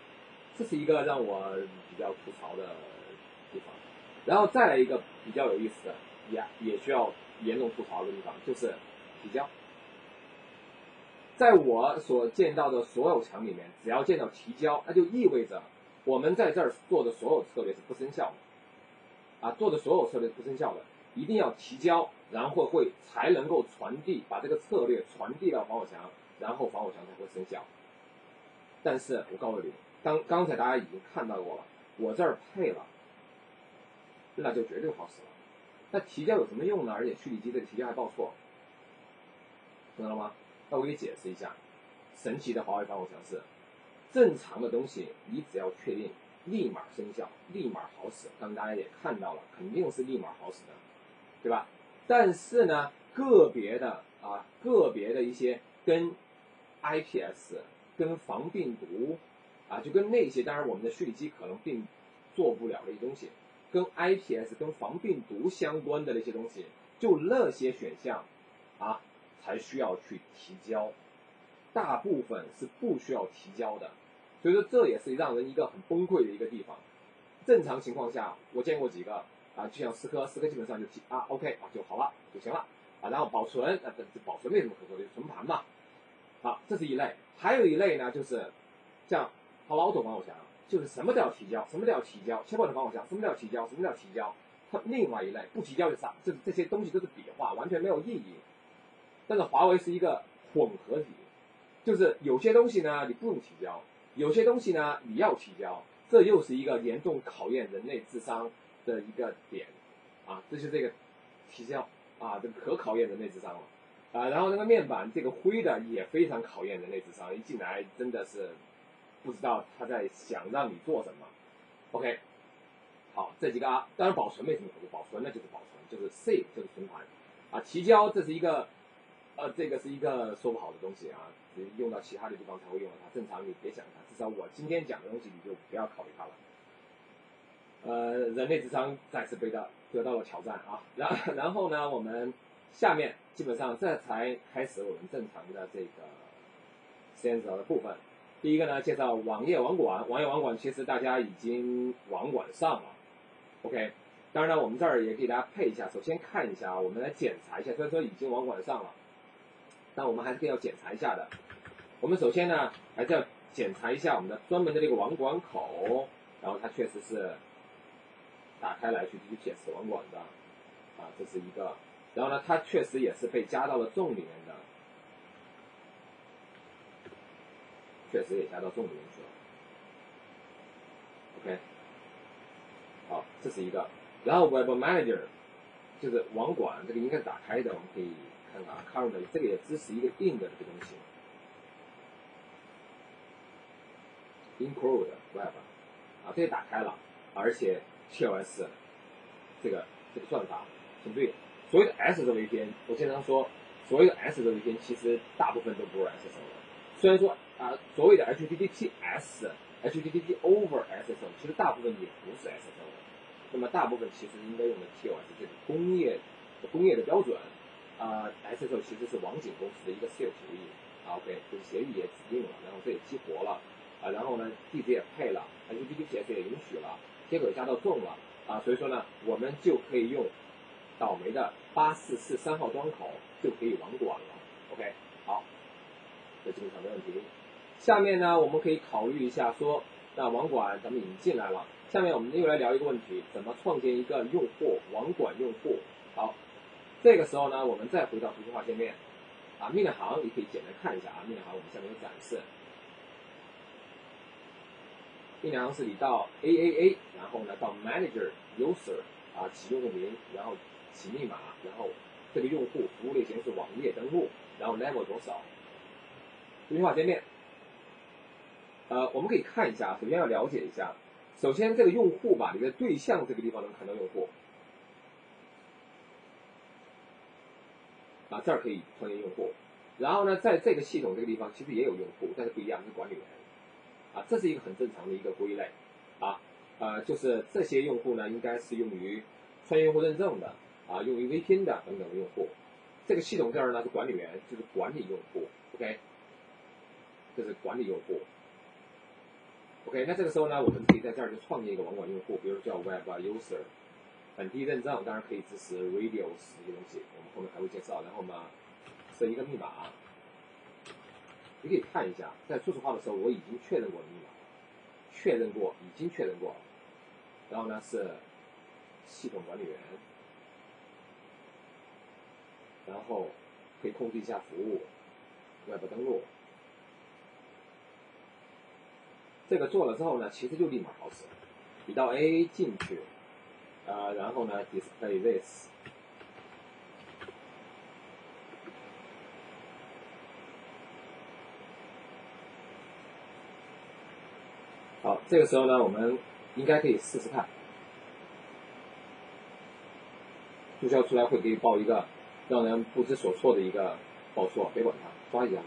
这是一个让我比较吐槽的地方。然后再来一个比较有意思的，也也需要严重吐槽的地方，就是提交。在我所见到的所有墙里面，只要见到提交，那就意味着我们在这儿做的所有策略是不生效的。啊，做的所有策略是不生效的，一定要提交，然后会才能够传递，把这个策略传递到防火墙，然后防火墙才会生效。但是我告诉你，刚刚才大家已经看到过了，我这儿配了。那就绝对好使了。那提交有什么用呢？而且虚拟机这个提交还报错，知道了吗？那我给你解释一下，神奇的华为防火墙是正常的东西，你只要确定立马生效，立马好使。刚大家也看到了，肯定是立马好使的，对吧？但是呢，个别的啊，个别的一些跟 IPS、跟防病毒啊，就跟那些，当然我们的虚拟机可能并做不了的一些东西。跟 IPS、跟防病毒相关的那些东西，就那些选项，啊，才需要去提交，大部分是不需要提交的，所以说这也是让人一个很崩溃的一个地方。正常情况下，我见过几个啊，就像思科，思科基本上就提啊，OK 啊就好了就行了啊，然后保存啊，这保存没什么可说的，就存盘嘛。好，这是一类，还有一类呢，就是像好老总防火墙。就是什么都要提交，什么都要提交，切换的防火墙，什么都要提交，什么都要提交。它另外一类不提交就啥，这这些东西都是笔画，完全没有意义。但是华为是一个混合体，就是有些东西呢你不用提交，有些东西呢你要提交，这又是一个严重考验人类智商的一个点啊，这是这个提交啊，这个可考验人类智商了啊。然后那个面板这个灰的也非常考验人类智商，一进来真的是。不知道他在想让你做什么，OK，好，这几个啊，当然保存没什么可说，保存那就是保存，就是 save 就是存盘，啊，提交这是一个，呃，这个是一个说不好的东西啊，只用到其他的地方才会用到它，正常你别想它，至少我今天讲的东西你就不要考虑它了。呃，人类智商再次被到得到了挑战啊，然然后呢，我们下面基本上这才开始我们正常的这个 sensor 的部分。第一个呢，介绍网页网管。网页网管其实大家已经网管上了，OK。当然呢，我们这儿也给大家配一下。首先看一下，我们来检查一下。虽然说已经网管上了，但我们还是要检查一下的。我们首先呢，还是要检查一下我们的专门的这个网管口，然后它确实是打开来去去检测网管的，啊，这是一个。然后呢，它确实也是被加到了重里面的。确实也加到重里面去了。OK，好，这是一个。然后 Web Manager 就是网管，这个应该是打开的，我们可以看看啊。Current 这个也支持一个硬的这个东西。Include Web 啊，这也打开了，而且 TLS 这个这个算法挺对。所谓的 SSL VPN，我经常说，所谓的 SSL VPN 其实大部分都不是 SSL 的。虽然说啊，所谓的 HTTPS、HTTP over SSL，其实大部分也不是 SSL 的。那么大部分其实应该用的 TLS 这个工业工业的标准。啊，SSL 其实是网景公司的一个私有协议。啊，OK，这个协议也指定了，然后这也激活了。啊，然后呢，地址也配了，HTTPS 也允许了，接口加到重了。啊，所以说呢，我们就可以用倒霉的八四四三号端口就可以网管了。OK，好，这基本上没问题。下面呢，我们可以考虑一下说，那网管咱们已经进来了，下面我们又来聊一个问题，怎么创建一个用户网管用户？好，这个时候呢，我们再回到图形化界面，啊，命令行你可以简单看一下啊，命令行我们下面有展示。命令行是你到 A A A，然后呢到 Manager User 啊起用户名，然后起密码，然后这个用户服务类型是网页登录，然后 Level 多少？图形化界面。呃，我们可以看一下，首先要了解一下，首先这个用户吧，你的对象这个地方能看到用户，啊这儿可以创建用户，然后呢在这个系统这个地方其实也有用户，但是不一样，是管理员。啊，这是一个很正常的一个归类，啊，呃，就是这些用户呢，应该是用于创建用户认证的，啊，用于 VPN 的等等的用户。这个系统这儿呢是管理员，就是管理用户，OK，这是管理用户，OK。那这个时候呢，我们可以在这儿就创建一个网管用户，比如叫 Web User，本地认证，当然可以支持 Radios 这些东西，我们后面还会介绍。然后呢，设一个密码。你可以看一下，在初始化的时候我已经确认过密码，确认过，已经确认过。然后呢是系统管理员，然后可以控制一下服务，外部登录。这个做了之后呢，其实就立马好使。你到 A 进去，啊，然后呢 display this。好，这个时候呢，我们应该可以试试看。注销出来会给你报一个让人不知所措的一个报错，别管它，抓一下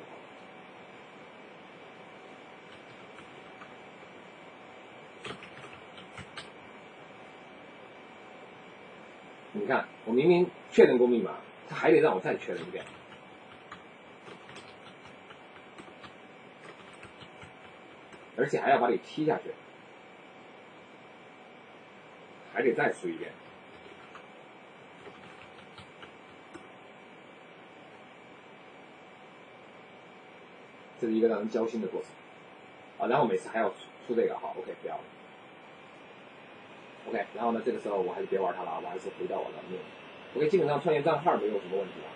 你看，我明明确认过密码，他还得让我再确认一遍。而且还要把你踢下去，还得再输一遍，这是一个让人焦心的过程啊！然后每次还要出这个，好，OK，不要了，OK，然后呢，这个时候我还是别玩它了啊，我还是回到我的命，OK，基本上创建账号没有什么问题吧。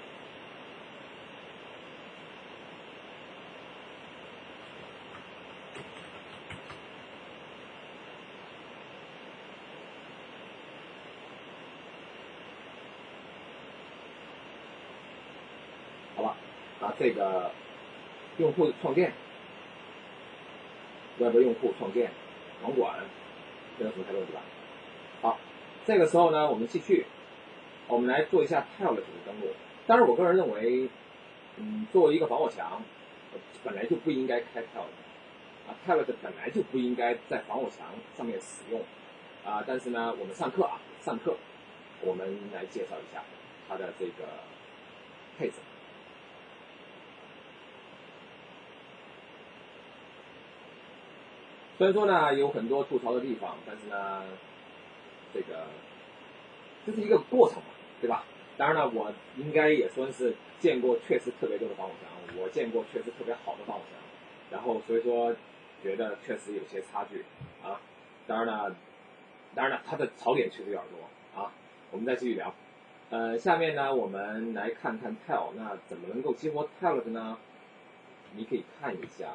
这个用户创建，Web 用户创建，网管，没有什么太多问题吧？这个时候呢，我们继续，我们来做一下 TELT 的登录。当然，我个人认为，嗯，作为一个防火墙，本来就不应该开 TELT 啊，TELT 本来就不应该在防火墙上面使用，啊，但是呢，我们上课啊，上课，我们来介绍一下它的这个配置。虽然说呢有很多吐槽的地方，但是呢，这个这是一个过程嘛，对吧？当然了，我应该也算是见过确实特别多的防火墙，我见过确实特别好的防火墙，然后所以说觉得确实有些差距啊。当然了，当然了，它的槽点确实有点多啊。我们再继续聊，呃，下面呢我们来看看 Tel，那怎么能够激活 Tel 的呢？你可以看一下。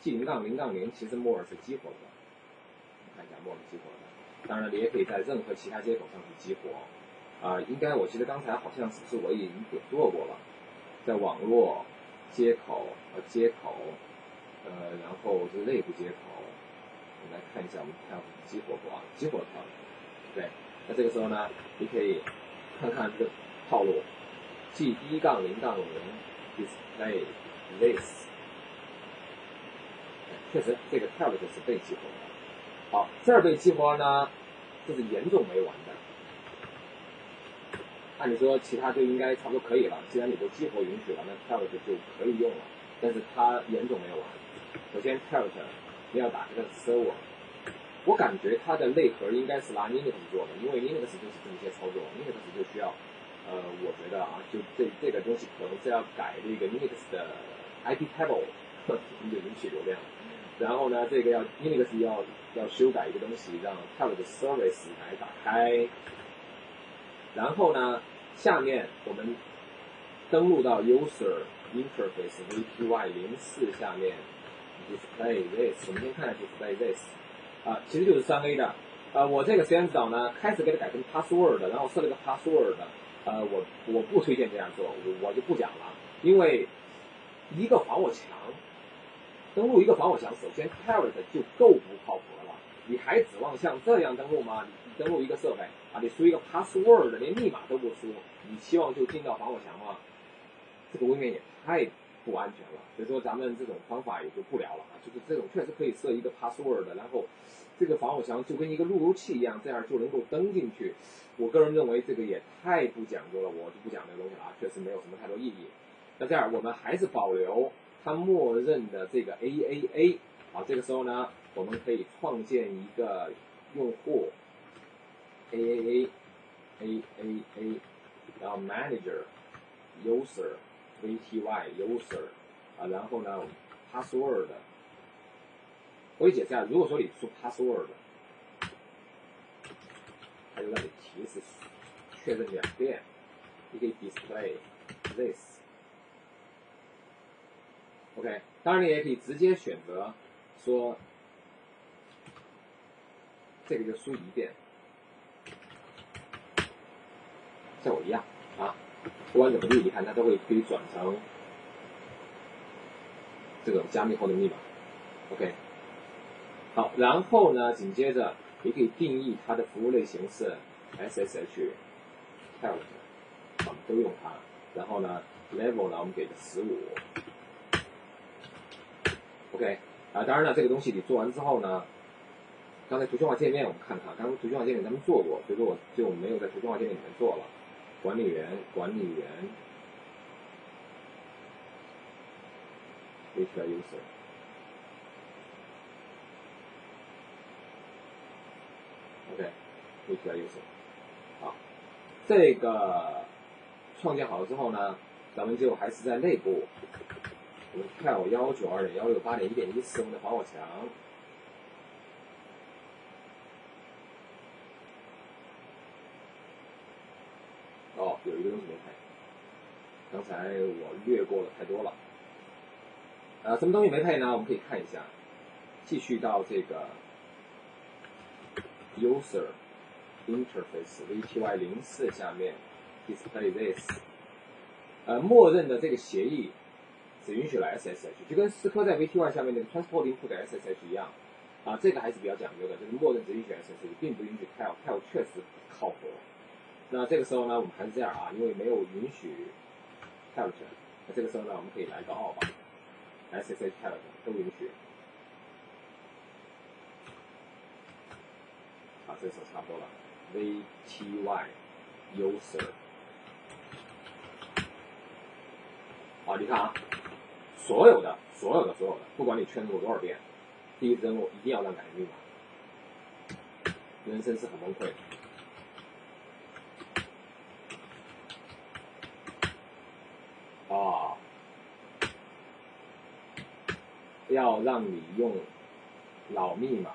G 零杠零杠零其实莫尔是激活的，看一下莫尔激活的。当然，你也可以在任何其他接口上去激活。啊，应该我记得刚才好像是不是我已经点做过了，在网络接口和接口，呃，然后是内部接口，我们来看一下我们 t a l 激活过啊，激活了 t a l 对，那这个时候呢，你可以看看这个套路，G 一杠零杠零 display this，确实这个 t a l 是被激活的。好，这儿被激活了呢，这是严重没完的。按理说其他就应该差不多可以了，既然你都激活允许了，那 t a l 就可以用了。但是它严重没有完。首先 t a l 你要打这个 server。我感觉它的内核应该是拿 Linux 做的，因为 Linux 就是这么些操作，Linux 就需要，呃，我觉得啊，就这这个东西可能是要改这个 Linux 的 IP table，就允许流量。然后呢，这个要 Linux 要要修改一个东西，让 t a b 的 service 来打开。然后呢，下面我们登录到 user interface VPY 零四下面，display this，我们先看下 display this。啊，其实就是三 A 的，呃，我这个实验指导呢，开始给它改成 password，然后设了个 password，呃，我我不推荐这样做，我我就不讲了，因为一个防火墙，登录一个防火墙，首先 Parrot 就够不靠谱了，你还指望像这样登录吗？你登录一个设备啊，你输一个 password，连密码都不输，你希望就进到防火墙吗？这个未免也太不安全了，所以说咱们这种方法也就不聊了啊，就是这种确实可以设一个 password，然后。这个防火墙就跟一个路由器一样，这样就能够登进去。我个人认为这个也太不讲究了，我就不讲这个东西了啊，确实没有什么太多意义。那这样我们还是保留它默认的这个 AAA。好，这个时候呢，我们可以创建一个用户 AAA AAA，然后 Manager User VTY User 啊，然后呢 Password。我给解释一下，如果说你输 password，它就让你提示确认两遍，你可以 display this OK，当然你也可以直接选择说这个就输一遍，像我一样啊，不管怎么地，你看它都会可以转成这个加密后的密码，OK。好，然后呢，紧接着你可以定义它的服务类型是 SSH、Health，我们都用它。然后呢，Level 呢，我们给个十五。OK，啊，当然了，这个东西你做完之后呢，刚才图形化界面我们看看，刚刚图形化界面咱们做过，所以说我就没有在图形化界面里面做了。管理员，管理员，Virtual User。OK，可以提到优势。好，这个创建好了之后呢，咱们就还是在内部，我们跳幺九二点幺六八点一点一四我们的防火墙。哦，有一个东西没配，刚才我略过了太多了。啊，什么东西没配呢？我们可以看一下，继续到这个。User Interface VTY 零四下面 Display this，呃，默认的这个协议只允许了 SSH，就跟思科在 VTY 下面那个 Transport Input SSH 一样，啊，这个还是比较讲究的，就是默认只允许 SSH，并不允许 Tail，Tail 确实不靠谱。那这个时候呢，我们还是这样啊，因为没有允许 Tail，那这个时候呢，我们可以来个 All 吧，SSH Tail 都允许。啊这时候差不多了，VTY user，好，你看啊，所有的、所有的、所有的，不管你圈过多少遍，第一次登录一定要让改密码，人生是很崩溃的。啊，要让你用老密码。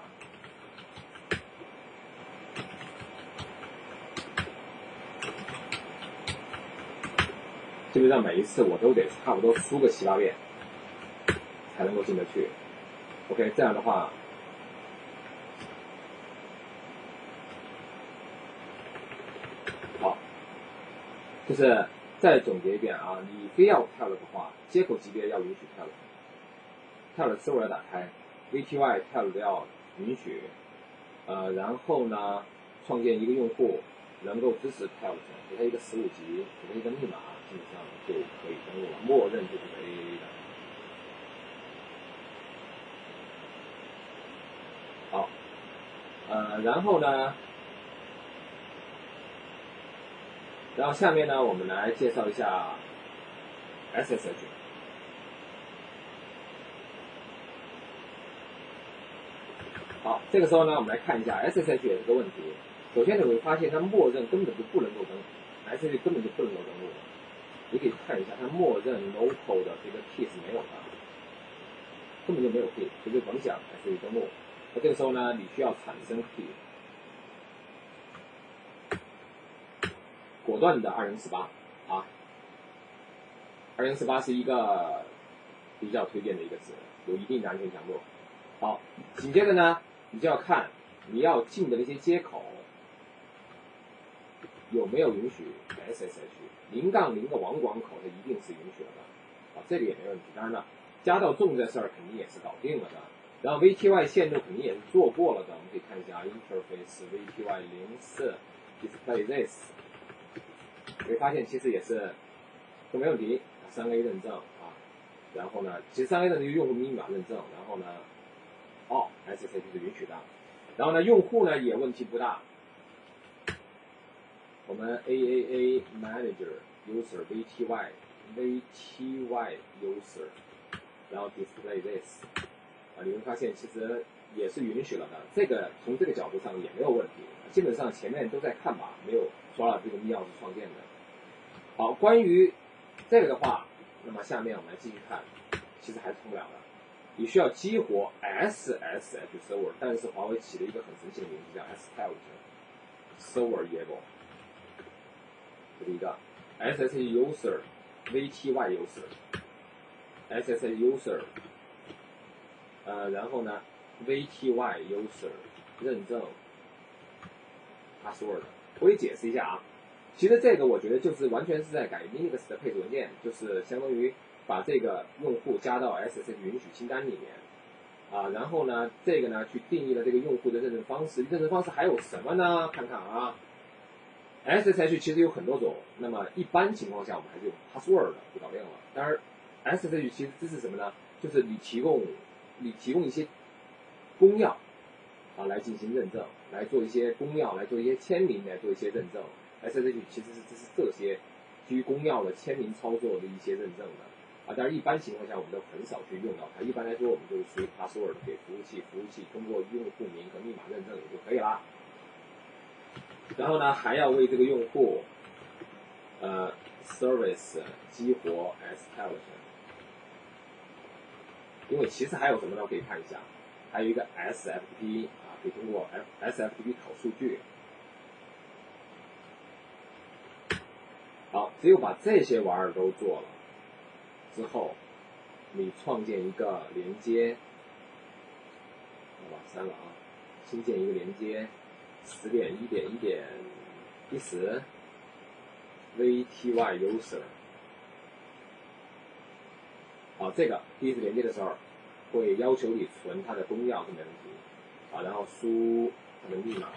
基本上每一次我都得差不多输个七八遍，才能够进得去。OK，这样的话，好，就是再总结一遍啊，你非要 tel 的话，接口级别要允许跳了，跳了 server 要打开，VTY 跳了要允许，呃，然后呢，创建一个用户能够支持 Tails，给他一个十五级，给他一个密码，基本上就可以登录了，默认就是 A A 的。呃，然后呢，然后下面呢，我们来介绍一下 SSH。好，这个时候呢，我们来看一下 SSH 有一个问题。首先你会发现它默认根本就不能够登，SSH 根本就不能够登录。你可以看一下，它默认 local 的这个 key 是没有的，根本就没有 key，所以甭想 SSH 登录。那这个时候呢，你需要产生 key，果断的二零四八啊，二零四八是一个比较推荐的一个词，有一定的安全强度。好，紧接着呢。你就要看你要进的那些接口有没有允许 SSH 零杠零的网管口，它一定是允许的，啊，这个也没问题。当然了，加到重这事儿肯定也是搞定了的。然后 VTY 线路肯定也是做过了的，我们可以看一下 interface VTY 零四 display this，你会发现其实也是都没问题，三 A 认证啊，然后呢，其实三 A 的这个用户密码认证，然后呢。哦，SSH 是允许的，然后呢，用户呢也问题不大。我们 AAA Manager User VTY VTY User，然后 Display this，啊，你会发现其实也是允许了的。这个从这个角度上也没有问题，基本上前面都在看吧，没有刷了这个密钥是创建的。好，关于这个的话，那么下面我们来继续看，其实还是通不了的。你需要激活 SSH server，但是华为起了一个很神奇的名字，叫 SHA server enable。这是一个 SSH user VTY user，SSH user，呃，然后呢 VTY user 认证 password。我给解释一下啊，其实这个我觉得就是完全是在改 Linux 的配置文件，就是相当于。把这个用户加到 SSH 允许清单里面，啊，然后呢，这个呢去定义了这个用户的认证方式。认证方式还有什么呢？看看啊，SSH 其实有很多种。那么一般情况下，我们还是用 password 就搞定了。当然，SSH 其实支持什么呢？就是你提供你提供一些公钥啊来进行认证，来做一些公钥，来做一些签名，来做一些认证。SSH 其实是这是这些基于公钥的签名操作的一些认证的。啊，但是一般情况下我们都很少去用到它。一般来说，我们就是 password 给服务器，服务器通过用户名和密码认证也就可以了。然后呢，还要为这个用户，呃，service 激活 s t e l t 因为其实还有什么呢？可以看一下，还有一个 SFP，啊，可以通过 SFP 考数据。好，只有把这些玩意儿都做了。之后，你创建一个连接，好吧，删了啊，新建一个连接，十点一点一点一十，VTY user，好，这个第一次连接的时候，会要求你存它的公钥是没问题，啊，然后输它的密码，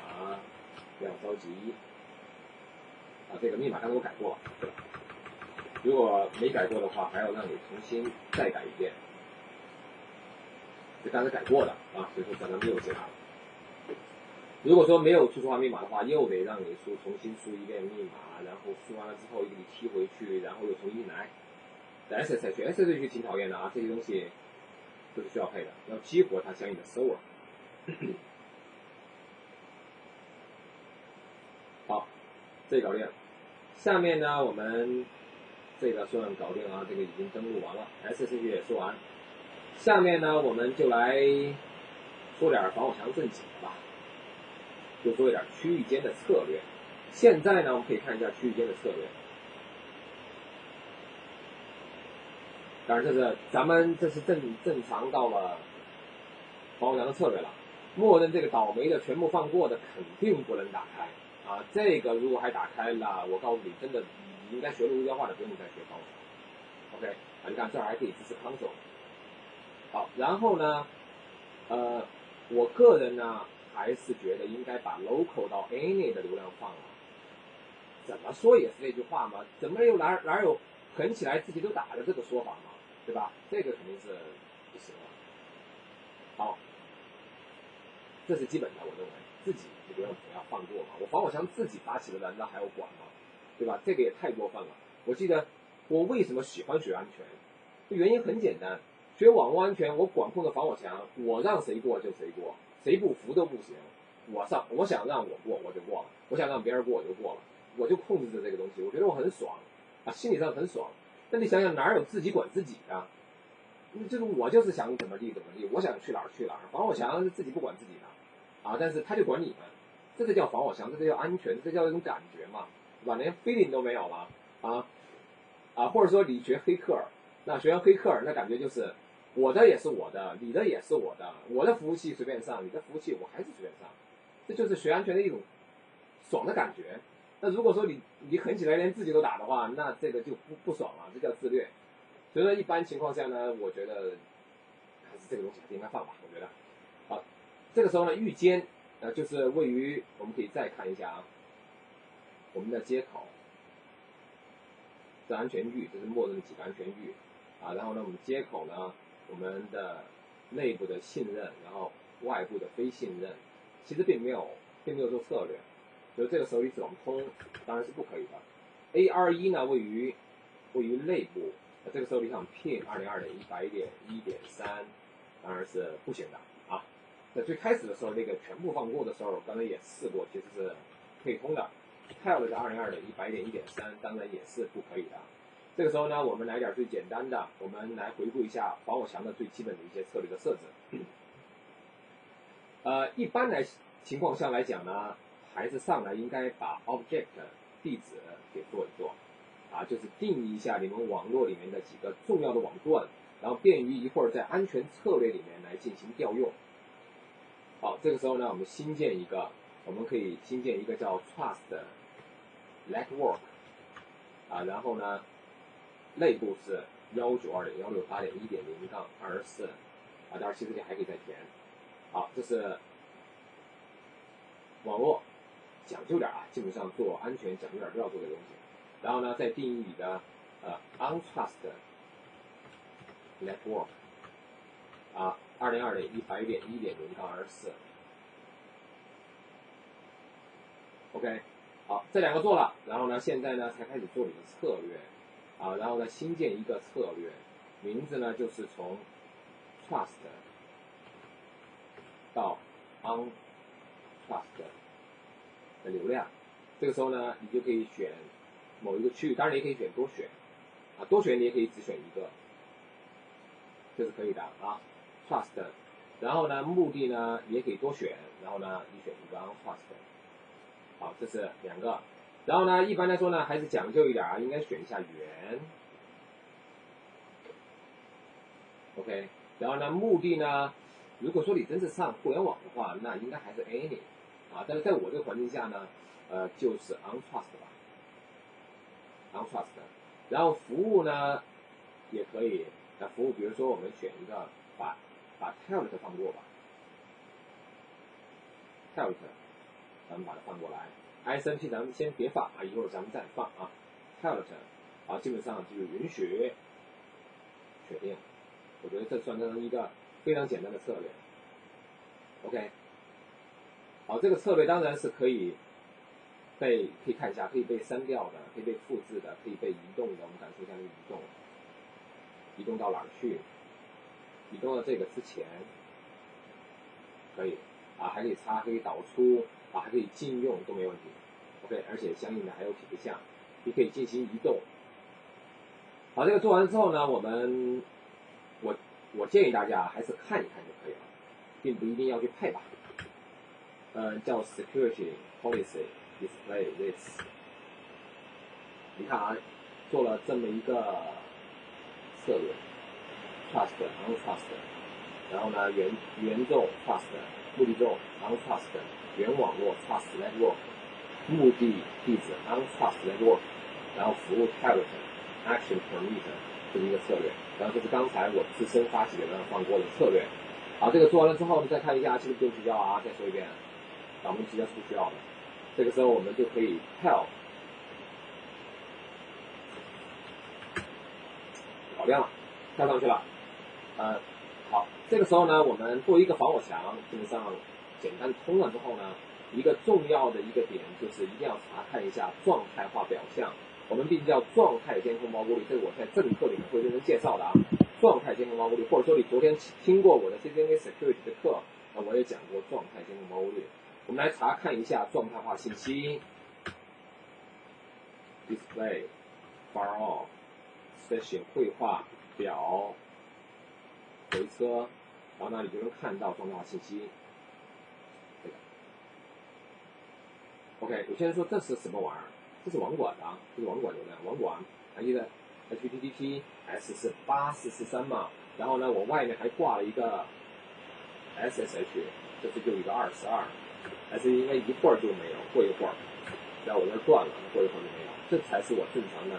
不要着急，啊，这个密码刚才我改过了。如果没改过的话，还要让你重新再改一遍。这刚才改过的啊，所以说咱们又写它。如果说没有初始化密码的话，又得让你输重新输一遍密码，然后输完了之后又给你踢回去，然后又重新来。SSH，SSH 挺讨厌的啊，这些东西都是需要配的，要激活它相应的 server。好，这搞定。下面呢，我们。这个算搞定啊，这个已经登录完了，SSH 也说完。下面呢，我们就来说点防火墙正经的吧，就说一点区域间的策略。现在呢，我们可以看一下区域间的策略。当然，这是咱们这是正正常到了防火墙的策略了。默认这个倒霉的全部放过的，肯定不能打开啊！这个如果还打开了，我告诉你，真的。你应该学路由化的，不用再学高手。OK，你看这儿还可以支持 console。好，然后呢，呃，我个人呢还是觉得应该把 local 到 any 的流量放了。怎么说也是那句话嘛，怎么有哪哪有狠起来自己都打的这个说法嘛，对吧？这个肯定是不行的。好，这是基本的，我认为自己就不用不要放过嘛。我防火墙自己发起的，难道还要管吗？对吧？这个也太过分了。我记得我为什么喜欢学安全？原因很简单，学网络安全，我管控的防火墙，我让谁过就谁过，谁不服都不行。我上，我想让我过我就过了，我想让别人过我就过了，我就控制着这个东西，我觉得我很爽啊，心理上很爽。那你想想，哪有自己管自己的？这个我就是想怎么地怎么地，我想去哪儿去哪儿。防火墙是自己不管自己的啊，但是他就管你们，这个叫防火墙，这个叫安全，这叫一种感觉嘛，对吧？连 feeling 都没有了啊啊，或者说你学黑客。那学完黑客，那感觉就是我的也是我的，你的也是我的，我的服务器随便上，你的服务器我还是随便上，这就是学安全的一种爽的感觉。那如果说你你狠起来连自己都打的话，那这个就不不爽了，这叫自虐。所以说一般情况下呢，我觉得还是这个东西还是应该放吧，我觉得。好，这个时候呢，预监呃就是位于我们可以再看一下啊，我们的接口是安全域，这是默认几个安全域。啊，然后呢，我们接口呢，我们的内部的信任，然后外部的非信任，其实并没有，并没有做策略，所以这个时候你网通当然是不可以的。A R 一呢位于位于内部，那这个时候你想 Pin 二零二点一百点一点三，当然是不行的啊。在最开始的时候，那个全部放过的时候，刚才也试过，其实是可以通的。Tile 的二零二点一百点一点三，当然也是不可以的。这个时候呢，我们来点最简单的，我们来回顾一下防火墙的最基本的一些策略的设置。呃，一般来情况下来讲呢，还是上来应该把 object 地址给做一做，啊，就是定义一下你们网络里面的几个重要的网段，然后便于一会儿在安全策略里面来进行调用。好，这个时候呢，我们新建一个，我们可以新建一个叫 trust network，啊，然后呢。内部是幺九二点幺六八点一点零杠二十四，啊，当然其实你还可以再填。好，这是网络讲究点啊，基本上做安全讲究点都要做这个东西。然后呢，再定义你的呃 untrust network，啊，二零二零一百点一点零杠二十四。OK，好，这两个做了，然后呢，现在呢才开始做你的策略。啊，然后呢，新建一个策略，名字呢就是从 trust 到 untrust 的流量。这个时候呢，你就可以选某一个区域，当然也可以选多选，啊，多选你也可以只选一个，这是可以的啊。trust，然后呢，目的呢也可以多选，然后呢，你选一个 untrust，好，这是两个。然后呢，一般来说呢，还是讲究一点啊，应该选一下源。OK，然后呢，目的呢，如果说你真是上互联网的话，那应该还是 any 啊，但是在我这个环境下呢，呃，就是 untrust 吧，untrust。然后服务呢，也可以，那服务比如说我们选一个，把把 t e l t 放过吧 t e l t 咱们把它放过来。SNP 咱们先别放啊，一会儿咱们再放啊。t e l t 啊，基本上就是允许，确定。我觉得这算成一个非常简单的策略。OK，好，这个策略当然是可以被可以看一下，可以被删掉的，可以被复制的，可以被移动的。我们感受一下这个移动，移动到哪儿去？移动到这个之前，可以啊，还可以插，可以导出。啊，还可以禁用都没问题，OK，而且相应的还有匹配项，你可以进行移动。好，这个做完之后呢，我们我我建议大家还是看一看就可以了，并不一定要去配吧。嗯，叫 Security Policy Display This。你看啊，做了这么一个策略，Trust Untrust，然后呢，原原众 Trust，目的众 Untrust。原网络 trust network，目的地址 untrust network，然后服务 target action permit，这是一个策略。然后这是刚才我自身发起的然后放过的策略。好，这个做完了之后，我们再看一下是不是不用提交啊？再说一遍，导明提交是不需要的。这个时候我们就可以 help 搞定了，跳上去了。呃，好，这个时候呢，我们做一个防火墙，基本上简单通了之后呢，一个重要的一个点就是一定要查看一下状态化表象。我们毕竟叫状态监控包过滤，这是我在这门课里面会认真介绍的啊。状态监控包过滤，或者说你昨天听过我的 CCNA Security 的课，那我也讲过状态监控包过滤。我们来查看一下状态化信息：display far off session 绘画表回车，然后呢，你就能看到状态化信息。OK，有些人说这是什么玩意儿？这是网管的，啊，这是网管流量，网管还记得 HTTP S 是八四四三嘛？然后呢，我外面还挂了一个 SSH，这是就一个二十二还是应该一会儿就没有，过一会儿，只要我这断了，过一会儿就没有，这才是我正常的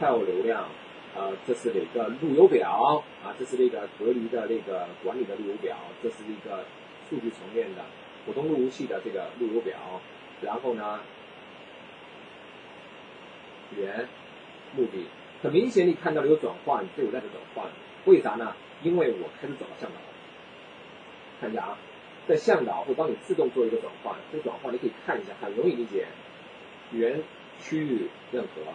file 流量。呃，这是哪个路由表啊？这是那个隔离的那个管理的路由表，这是一个数据层面的普通路由器的这个路由表，然后呢？源目的很明显，你看到了有转换，这有在这转换，为啥呢？因为我开始转到向导，看一下啊，在向导会帮你自动做一个转换，这个转换你可以看一下，很容易理解。原区域任何，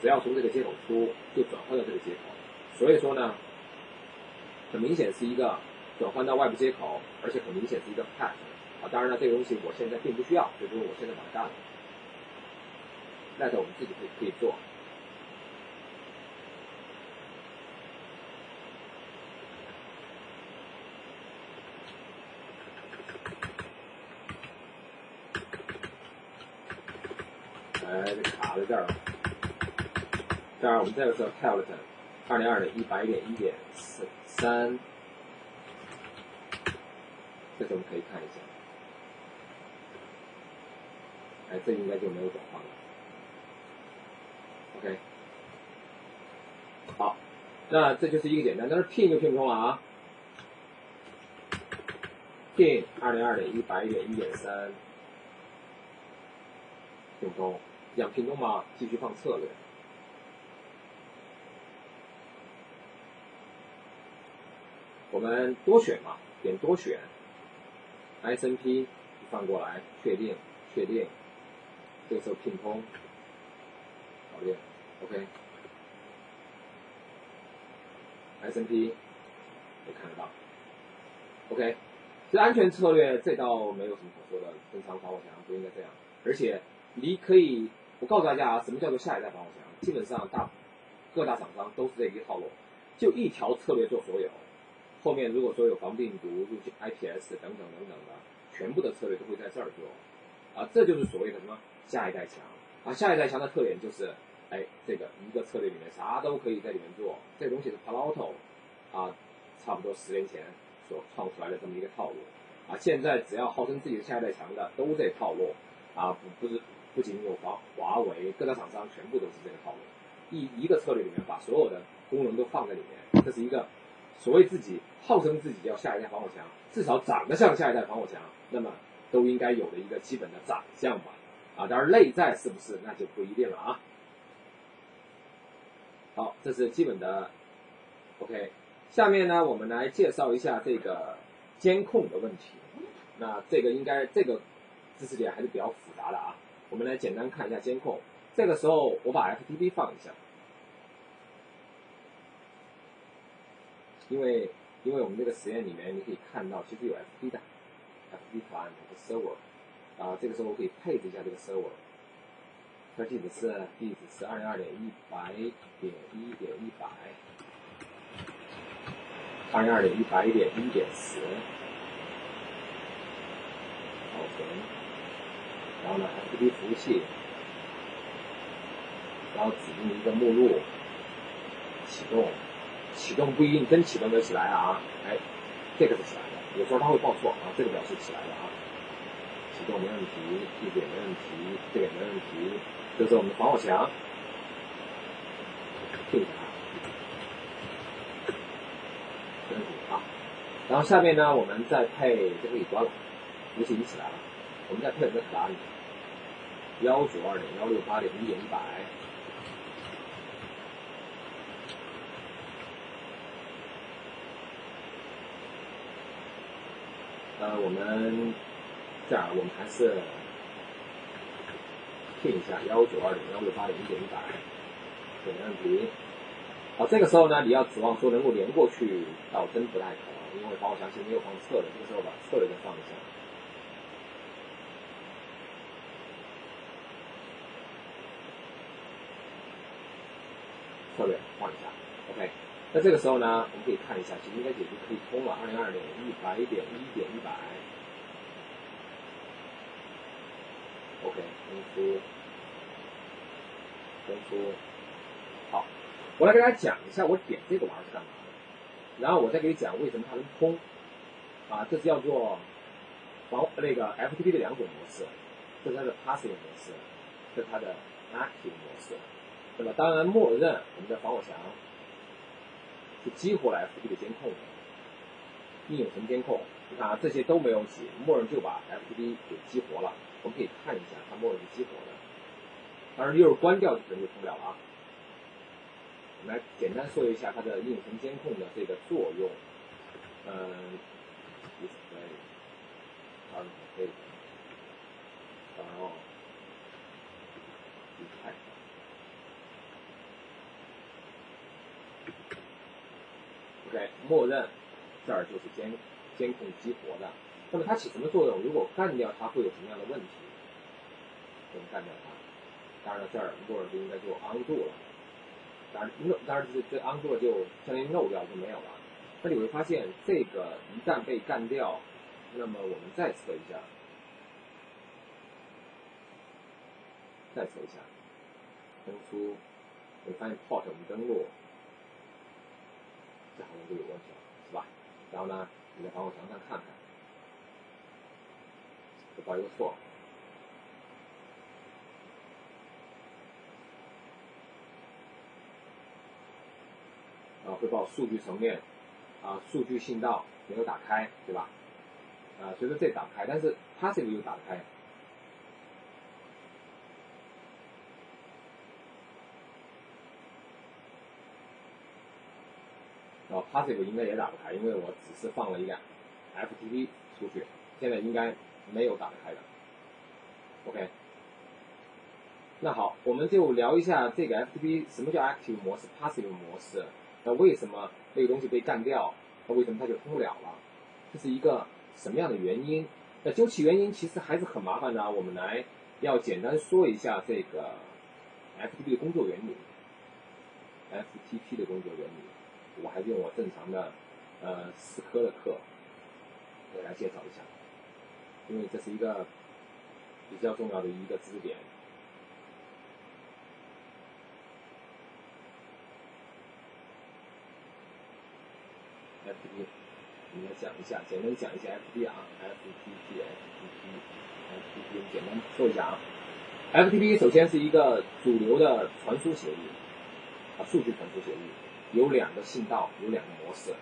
只要从这个接口出，就转换到这个接口，所以说呢，很明显是一个转换到外部接口，而且很明显是一个 path 啊。当然了，这个东西我现在并不需要，所以说我现在把它干了。那我们自己可以可以做。哎，这卡在这儿了。这儿我们这个是 t e l e t o n 二零二零一百点一点四三，这我们可以看一下。哎，这应该就没有转换了。OK，好，那这就是一个简单，但是 pin 就拼不通了啊。pin 二零二点一百点一点三，拼不通，想拼通吗？继续放策略。我们多选嘛，点多选，SNP 放过来，确定，确定，这个时候拼通，搞定。，OK，S N P 也看得到。OK，这安全策略这倒没有什么可说的，正常防火墙不应该这样。而且你可以，我告诉大家啊，什么叫做下一代防火墙？基本上大各大厂商都是这一套路，就一条策略做所有。后面如果说有防病毒、入侵 IPS 等等等等的，全部的策略都会在这儿做。啊，这就是所谓的什么下一代墙啊？下一代墙的特点就是。哎，这个一个策略里面啥都可以在里面做，这东西是 Palo Alto 啊，差不多十年前所创出来的这么一个套路啊。现在只要号称自己的下一代强的都这套路啊，不不是不仅有华华为各大厂商全部都是这个套路，一一个策略里面把所有的功能都放在里面，这是一个所谓自己号称自己叫下一代防火墙，至少长得像下一代防火墙，那么都应该有的一个基本的长相吧啊。当然内在是不是那就不一定了啊。好，这是基本的，OK。下面呢，我们来介绍一下这个监控的问题。那这个应该这个知识点还是比较复杂的啊。我们来简单看一下监控。这个时候我把 FTP 放一下，因为因为我们这个实验里面你可以看到其实有 FTP 的，FTP client 和 server。啊，这个时候我可以配置一下这个 server。它地址是地址是二零二点一百点一点一百，二零二点一百点一点十，保存，然后呢，FTP 服务器，然后指定一个目录，启动，启动不一定真启动得起来啊，哎，这个是起来的，有时候它会报错啊，这个表示起来了啊，启动没问题，地址也没问题，这个也没问题。这是我们的防火墙，这个啊，没问题啊。然后下面呢，我们再配这个已关了，游戏已经起来了，我们再配我们的卡达幺九二零幺六八零一点一百。呃，我们这样，我们还是听一下幺九二零幺六八零一点一百，没问题。好，这个时候呢，你要指望说能够连过去，倒真不太可能，因为防火墙是没有放侧的，这个时候把侧的再放一下。策略放一下，OK。那这个时候呢，我们可以看一下，其实应该解决可以通了，二零二点一百点一点一百，OK，分出，分出，好，我来给大家讲一下，我点这个玩意儿是干嘛的，然后我再给你讲为什么它能通，啊，这是叫做防那个 FTP 的两种模式，这是它的 passive 模式，这是它的 active 模式。那么当然，默认我们的防火墙是激活了 FTP 的监控的，应用层监控，你看啊，这些都没有写，默认就把 FTP 给激活了。我们可以看一下，它默认是激活的，当然，一会儿关掉就肯定通不了了。我们来简单说一下它的应用层监控的这个作用，嗯，display，啊，可以，然后。OK，默认这儿就是监监控激活的。那么它起什么作用？如果干掉它会有什么样的问题？我们干掉它。当然了，这儿默认就应该就 undo 了。当然，no，当然这这 undo 就相当于 no 掉就没有了。那你会发现，这个一旦被干掉，那么我们再测一下，再测一下，登出，会发现 port 我们登录。这好像就有问题了，是吧？然后呢，你在防火墙上看看，会报一个错，啊，汇报数据层面，啊，数据信道没有打开，对吧？啊，所以说这打开，但是它这个又打开。哦，passive 应该也打不开，因为我只是放了一个 FTP 出去，现在应该没有打得开的。OK，那好，我们就聊一下这个 FTP 什么叫 active 模式，passive 模式。那为什么那个东西被干掉？那为什么它就通不了了？这是一个什么样的原因？那究其原因，其实还是很麻烦的。我们来要简单说一下这个 FTP 的工作原理，FTP 的工作原理。我还用我正常的呃思科的课给大家介绍一下，因为这是一个比较重要的一个知识点。FTP，我们来讲一下，简单讲一下 FTP 啊，FTP，FTP，FTP，简单说一下啊。FTP 首先是一个主流的传输协议，啊，数据传输协议。有两个信道，有两个模式，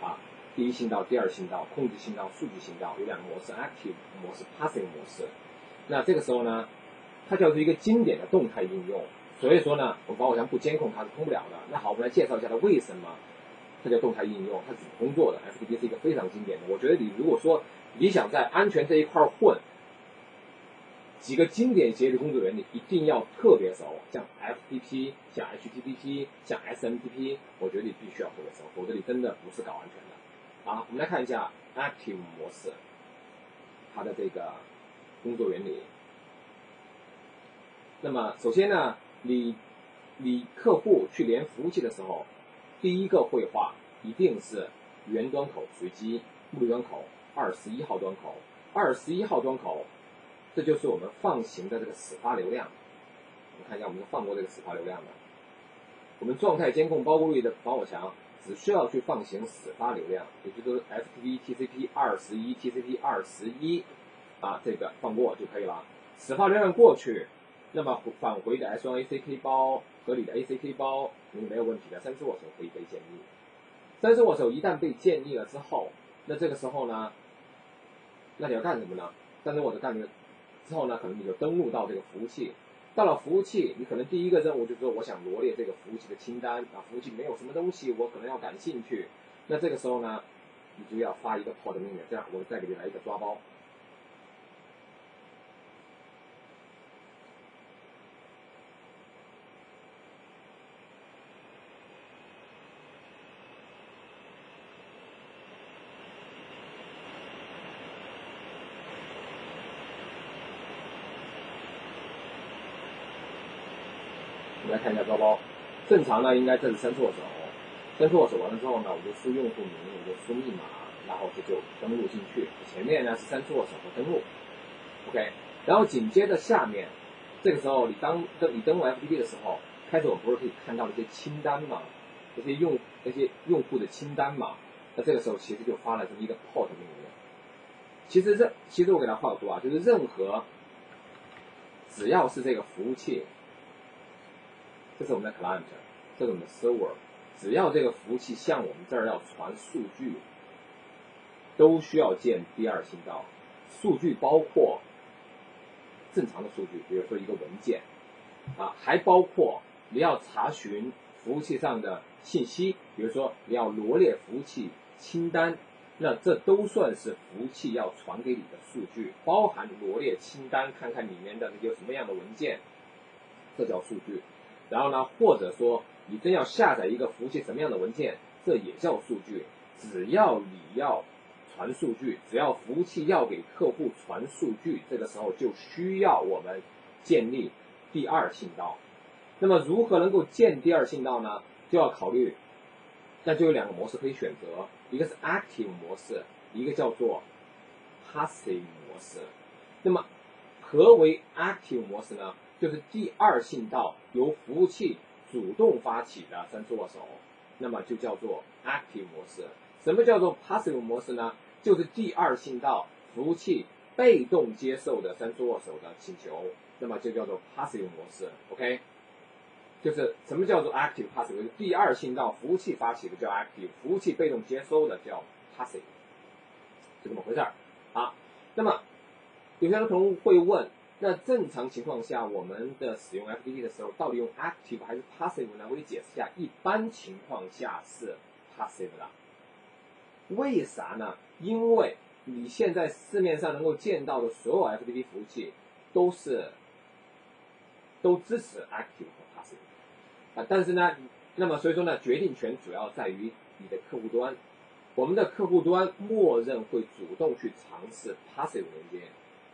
啊，第一信道、第二信道、控制信道、数据信道有两个模式，active 模式、passive 模式。那这个时候呢，它叫做一个经典的动态应用。所以说呢，我们防火墙不监控它是通不了的。那好，我们来介绍一下它为什么它叫动态应用，它是怎么工作的。FTP 是一个非常经典的。我觉得你如果说你想在安全这一块混，几个经典协议工作原理一定要特别熟，像 FTP、像 HTTP、像 SMTP，我觉得你必须要特别熟，否则你真的不是搞安全的。啊，我们来看一下 Active 模式，它的这个工作原理。那么首先呢，你你客户去连服务器的时候，第一个会话一定是原端口随机，目的端口二十一号端口，二十一号端口。这就是我们放行的这个始发流量。我们看一下，我们放过这个始发流量的。我们状态监控包过滤的防火墙只需要去放行始发流量，也就是 FTP TCP 二十一 TCP 二十一啊，这个放过就可以了。始发流量过去，那么返回的 S1 ACK 包合理的 ACK 包肯定没有问题的。三次握手可以被建立。三次握手一旦被建立了之后，那这个时候呢，那你要干什么呢？但是我的干这个之后呢，可能你就登录到这个服务器。到了服务器，你可能第一个任务就是说，我想罗列这个服务器的清单啊，服务器没有什么东西，我可能要感兴趣。那这个时候呢，你就要发一个 pod 命令，这样我再给你来一个抓包。我们来看一下抓包，正常呢应该这是伸错手，伸错手完了之后呢，我就输用户名，我就输密码，然后这就登录进去。前面呢是伸错手和登录，OK，然后紧接着下面，这个时候你当登你登录 FTP 的时候，开始我不是可以看到一些清单嘛，那些用那些用户的清单嘛，那这个时候其实就发了这么一个 port 命令。其实这其实我给它画图啊，就是任何只要是这个服务器。这是我们的 client，这种的 server。只要这个服务器向我们这儿要传数据，都需要建第二信道。数据包括正常的数据，比如说一个文件，啊，还包括你要查询服务器上的信息，比如说你要罗列服务器清单，那这都算是服务器要传给你的数据，包含罗列清单，看看里面的有什么样的文件，这叫数据。然后呢，或者说你真要下载一个服务器什么样的文件，这也叫数据。只要你要传数据，只要服务器要给客户传数据，这个时候就需要我们建立第二信道。那么如何能够建第二信道呢？就要考虑，那就有两个模式可以选择，一个是 active 模式，一个叫做 passive 模式。那么何为 active 模式呢？就是第二信道由服务器主动发起的三次握手，那么就叫做 active 模式。什么叫做 passive 模式呢？就是第二信道服务器被动接受的三次握手的请求，那么就叫做 passive 模式。OK，就是什么叫做 active passive？就是第二信道服务器发起的叫 active，服务器被动接收的叫 passive，就这么回事儿啊。那么有些人可能会问。那正常情况下，我们的使用 FTP 的时候，到底用 active 还是 passive 呢？我给你解释一下。一般情况下是 passive 的。为啥呢？因为你现在市面上能够见到的所有 FTP 服务器都是都支持 active 和 passive 啊。但是呢，那么所以说呢，决定权主要在于你的客户端。我们的客户端默认会主动去尝试 passive 连接。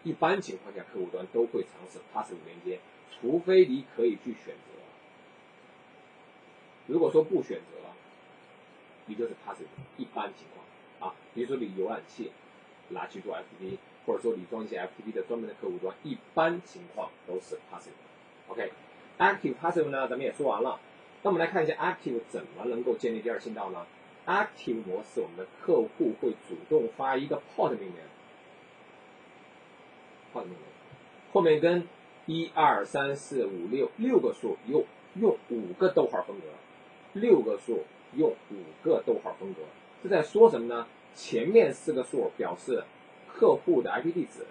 一般情况下，客户端都会尝试 passive 连接，除非你可以去选择。如果说不选择，你就是 passive。一般情况啊，比如说你浏览器拿去做 FTP，或者说你装一些 FTP 的专门的客户端，一般情况都是 passive。OK，active passive 呢，咱们也说完了。那我们来看一下 active 怎么能够建立第二信道呢？active 模式，我们的客户会主动发一个 port 命令。后面跟一二三四五六六个数用用五个逗号分隔，六个数用五个逗号分隔，这在说什么呢？前面四个数表示客户的 IP 地址，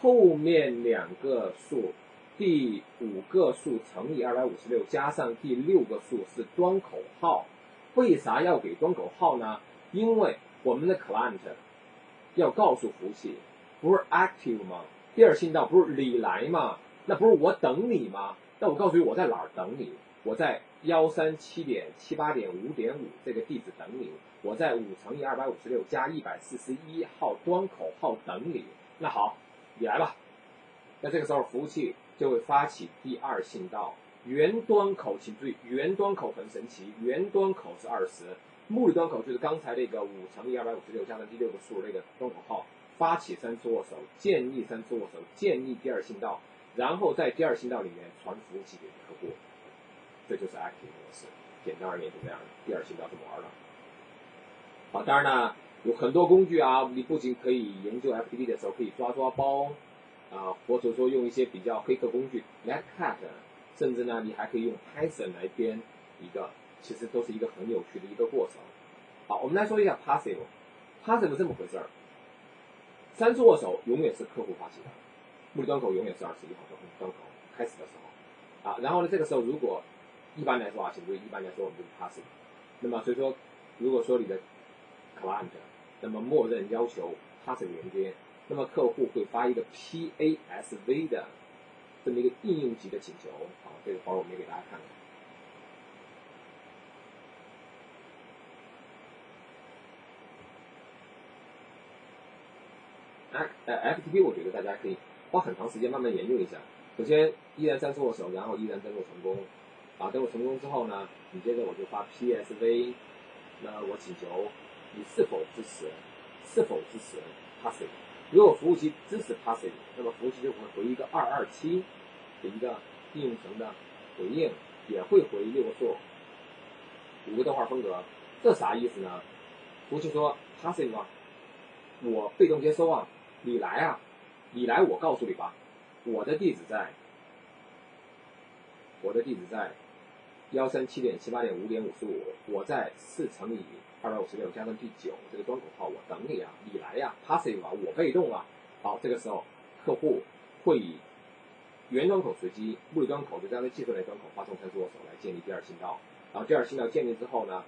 后面两个数，第五个数乘以二百五十六加上第六个数是端口号。为啥要给端口号呢？因为我们的 client 要告诉服务器。不是 active 吗？第二信道不是你来吗？那不是我等你吗？那我告诉你我在哪儿等你？我在幺三七点七八点五点五这个地址等你。我在五乘以二百五十六加一百四十一号端口号等你。那好，你来吧。那这个时候服务器就会发起第二信道。原端口，请注意，原端口很神奇，原端口是二十，目的端口就是刚才那个五乘以二百五十六加上第六个数那个端口号。发起三次握手，建立三次握手，建立第二信道，然后在第二信道里面传服务器给客户，这就是 active 模式。简单而言就这样，第二信道这么玩的。好，当然呢，有很多工具啊，你不仅可以研究 FTP 的时候可以抓抓包啊，或者说用一些比较黑客工具 Netcat，甚至呢，你还可以用 Python 来编一个，其实都是一个很有趣的一个过程。好，我们来说一下 passive。passive 这么回事儿，三次握手永远是客户发起的，目的端口永远是二十一号端端口开始的时候，啊，然后呢，这个时候如果一般来说啊，请注意，一般来说我们就是 pass，那么所以说，如果说你的 client 那么默认要求 pass 连接，那么客户会发一个 PASV 的这么一个应用级的请求，好，这个包我们也给大家看看。F 呃 FTP 我觉得大家可以花很长时间慢慢研究一下。首先依然三次握手，然后依然登录成功，啊，登录成功之后呢，你接着我就发 PSV，那我请求你是否支持，是否支持 Passive？如果服务器支持 Passive，那么服务器就会回一个二二七的一个应用层的回应，也会回六个数，五个动画风格。这啥意思呢？服务器说 Passive 啊，我被动接收啊。你来啊，你来，我告诉你吧，我的地址在，我的地址在幺三七点七八点五点五十五，我在四乘以二百五十六加上第九这个端口号，我等你啊，你来呀，passive 啊，我被动啊，好，这个时候客户会以原端口随机，目的端口就这样的技术类端口发送参数握手来建立第二信道，然后第二信道建立之后呢，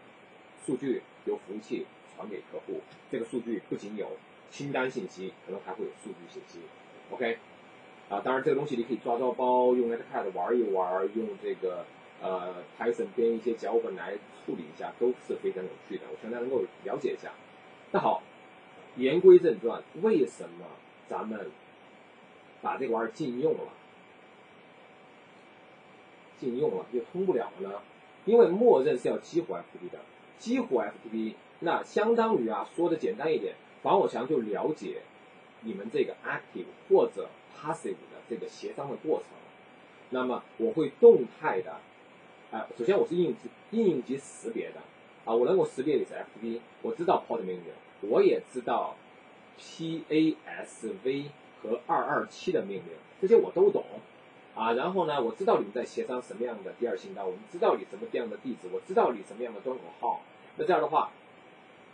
数据由服务器传给客户，这个数据不仅有。清单信息可能还会有数据信息，OK，啊，当然这个东西你可以抓抓包，用 Netcat 玩一玩，用这个呃 Python 编一些脚本来处理一下，都是非常有趣的。我希望大家能够了解一下。那好，言归正传，为什么咱们把这个玩意儿禁用了？禁用了就通不了了呢？因为默认是要激活 FTP 的，激活 FTP，那相当于啊，说的简单一点。防火墙就了解你们这个 active 或者 passive 的这个协商的过程，那么我会动态的，啊，首先我是应用级应用级识别的，啊，我能够识别你是 FTP，我知道 port 命令，我也知道 PASV 和二二七的命令，这些我都懂，啊，然后呢，我知道你们在协商什么样的第二信道，我们知道你什么样的地址，我知道你什么样的端口号，那这样的话，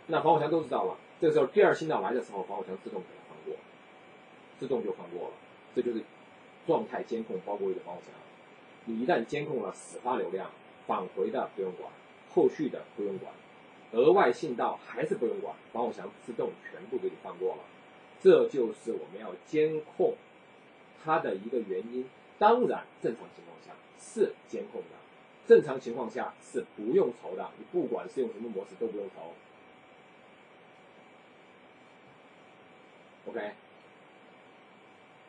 那防火墙都知道了。这个时候，第二信道来的时候，防火墙自动给它放过，自动就放过了。这就是状态监控包裹里的防火墙。你一旦监控了始发流量，返回的不用管，后续的不用管，额外信道还是不用管，防火墙自动全部给你放过了。这就是我们要监控它的一个原因。当然，正常情况下是监控的，正常情况下是不用愁的。你不管是用什么模式都不用愁。OK，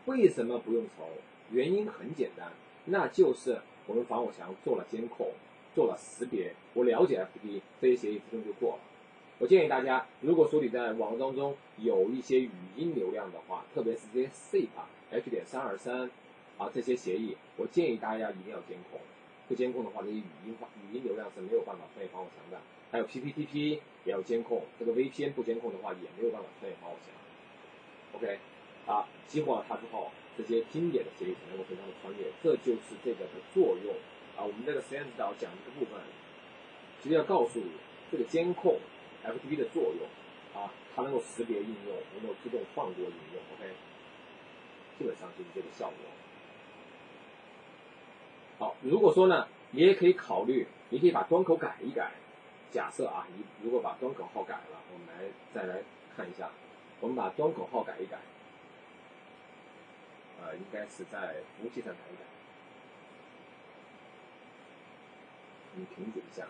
为什么不用愁？原因很简单，那就是我们防火墙做了监控，做了识别，我了解 FTP，这些协议自动就过了。我建议大家，如果说你在网络当中有一些语音流量的话，特别是这些 SIP、H 点三二三啊这些协议，我建议大家一定要监控。不监控的话，这些语音话语音流量是没有办法穿越防火墙的。还有 PPTP 也要监控，这个 VPN 不监控的话，也没有办法穿越防火墙。OK，啊，激活了它之后，这些经典的协议才能够非常的穿越，这就是这个的作用啊。我们这个实验指导讲一个部分，其实要告诉你这个监控 FTP 的作用啊，它能够识别应用，能够自动放过应用。OK，基本上就是这个效果。好，如果说呢，你也可以考虑，你可以把端口改一改。假设啊，你如果把端口号改了，我们来再来看一下。我们把端口号改一改，呃，应该是在服务器上改一改。你停止一下。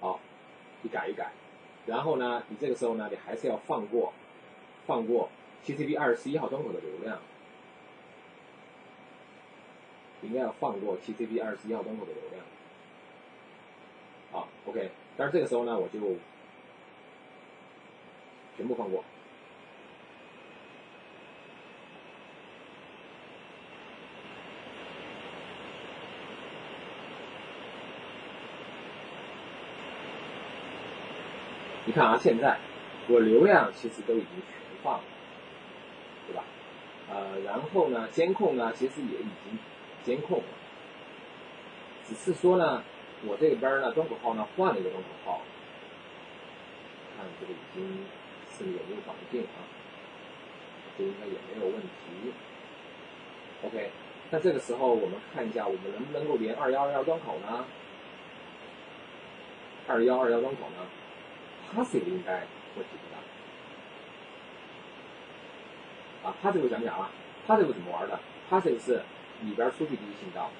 好，你改一改，然后呢，你这个时候呢，你还是要放过，放过 TCP 二十一号端口的流量，应该要放过 TCP 二十一号端口的流量。好，OK。但是这个时候呢，我就全部放过。你看啊，现在我流量其实都已经全放了，对吧？呃，然后呢，监控呢，其实也已经监控了，只是说呢。我这边呢端口号呢换了一个端口号，看这个已经是有没有绑定啊？这应该也没有问题。OK，那这个时候我们看一下，我们能不能够连二幺二幺端口呢？二幺二幺端口呢？Passive 应该问题不大。啊，Passive 讲讲啊，Passive 怎么玩的？Passive 是里边出去第一信道，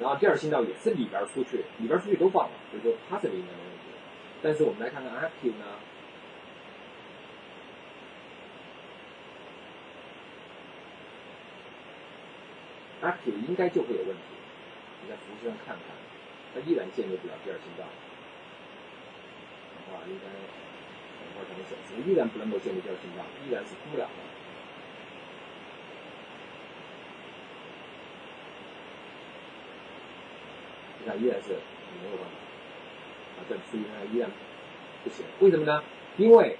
然后第二信道也是里边出去，里边出去都放了，所以说 Passive 应该没问题。但是我们来看看 Active 呢？Active 应该就会有问题，你在服务器上看看，它依然建立不了第二信道。的话，应该等会儿才能显示，依然不能够建立第二信道，依然是通不了的。那，依然是没有办法，啊，这服务器上依然不行。为什么呢？因为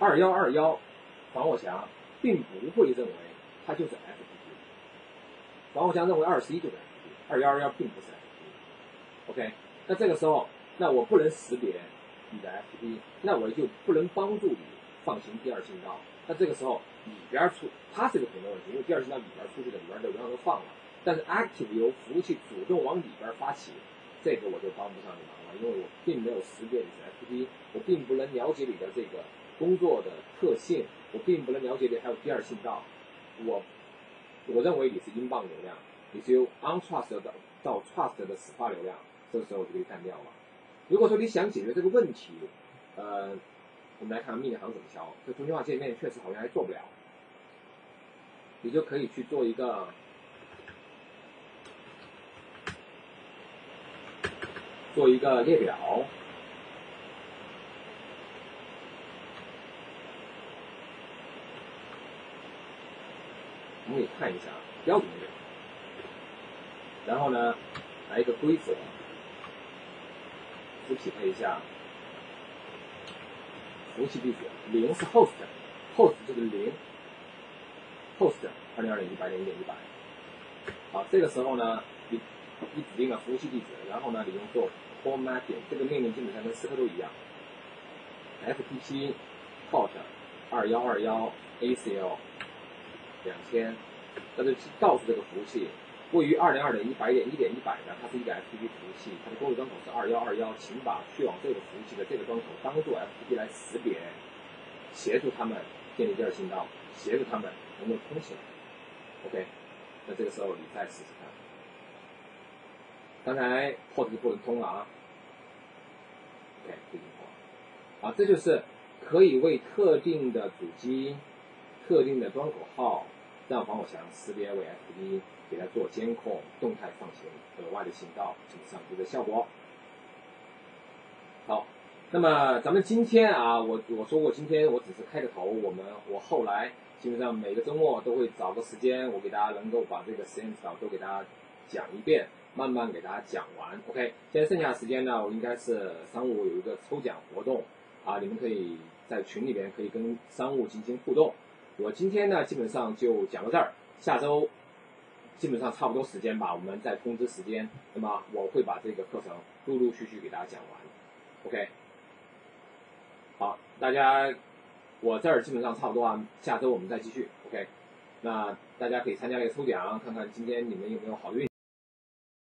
二幺二幺防火墙并不会认为它就是 F。防火墙认为二十一就是 FTP，二幺二幺并不是 FTP。OK，那这个时候，那我不能识别你的 FTP，那我就不能帮助你放行第二信道。那这个时候里边出，它是个肯定问题，因为第二信道里边出去的里边的流量都放了。但是 Active 由服务器主动往里边发起，这个我就帮不上你忙了，因为我并没有识别你的 FTP，我并不能了解你的这个工作的特性，我并不能了解你还有第二信道，我。我认为你是英镑流量，你是由 untrust 到到 trust 的始发流量，这个时候我就可以干掉了。如果说你想解决这个问题，呃，我们来看命令行怎么敲。这中心化界面确实好像还做不了，你就可以去做一个做一个列表。我们可以看一下标准列表，然后呢，来一个规则，只匹配一下服务器地址，零是 host，host 就是零，host 二零二零一百点一点一百。好，这个时候呢，你指定了服务器地址，然后呢，你用做 formatting，这个命令基本上跟思科都一样，ftp port 二幺二幺 acl。两千，那就告诉这个服务器，位于二零二点一百点一点一百的，它是一个 FTP 服务器，它的工作端口是二幺二幺，请把去往这个服务器的这个端口当做 FTP 来识别，协助他们建立第二信道，协助他们能够通起来。OK，那这个时候你再试试看，刚才 port 不能通了啊，OK，不能通，啊，这就是可以为特定的主机、特定的端口号。让防火墙识别为 FTP，给它做监控、动态放行、额外的信道，基本上就这效果。好，那么咱们今天啊，我我说过，今天我只是开个头，我们我后来基本上每个周末都会找个时间，我给大家能够把这个实验指导都给大家讲一遍，慢慢给大家讲完。OK，现在剩下时间呢，我应该是商务有一个抽奖活动啊，你们可以在群里边可以跟商务进行互动。我今天呢，基本上就讲到这儿。下周基本上差不多时间吧，我们再通知时间。那么我会把这个课程陆陆续续给大家讲完。OK，好，大家，我这儿基本上差不多啊。下周我们再继续。OK，那大家可以参加这个抽奖，看看今天你们有没有好运。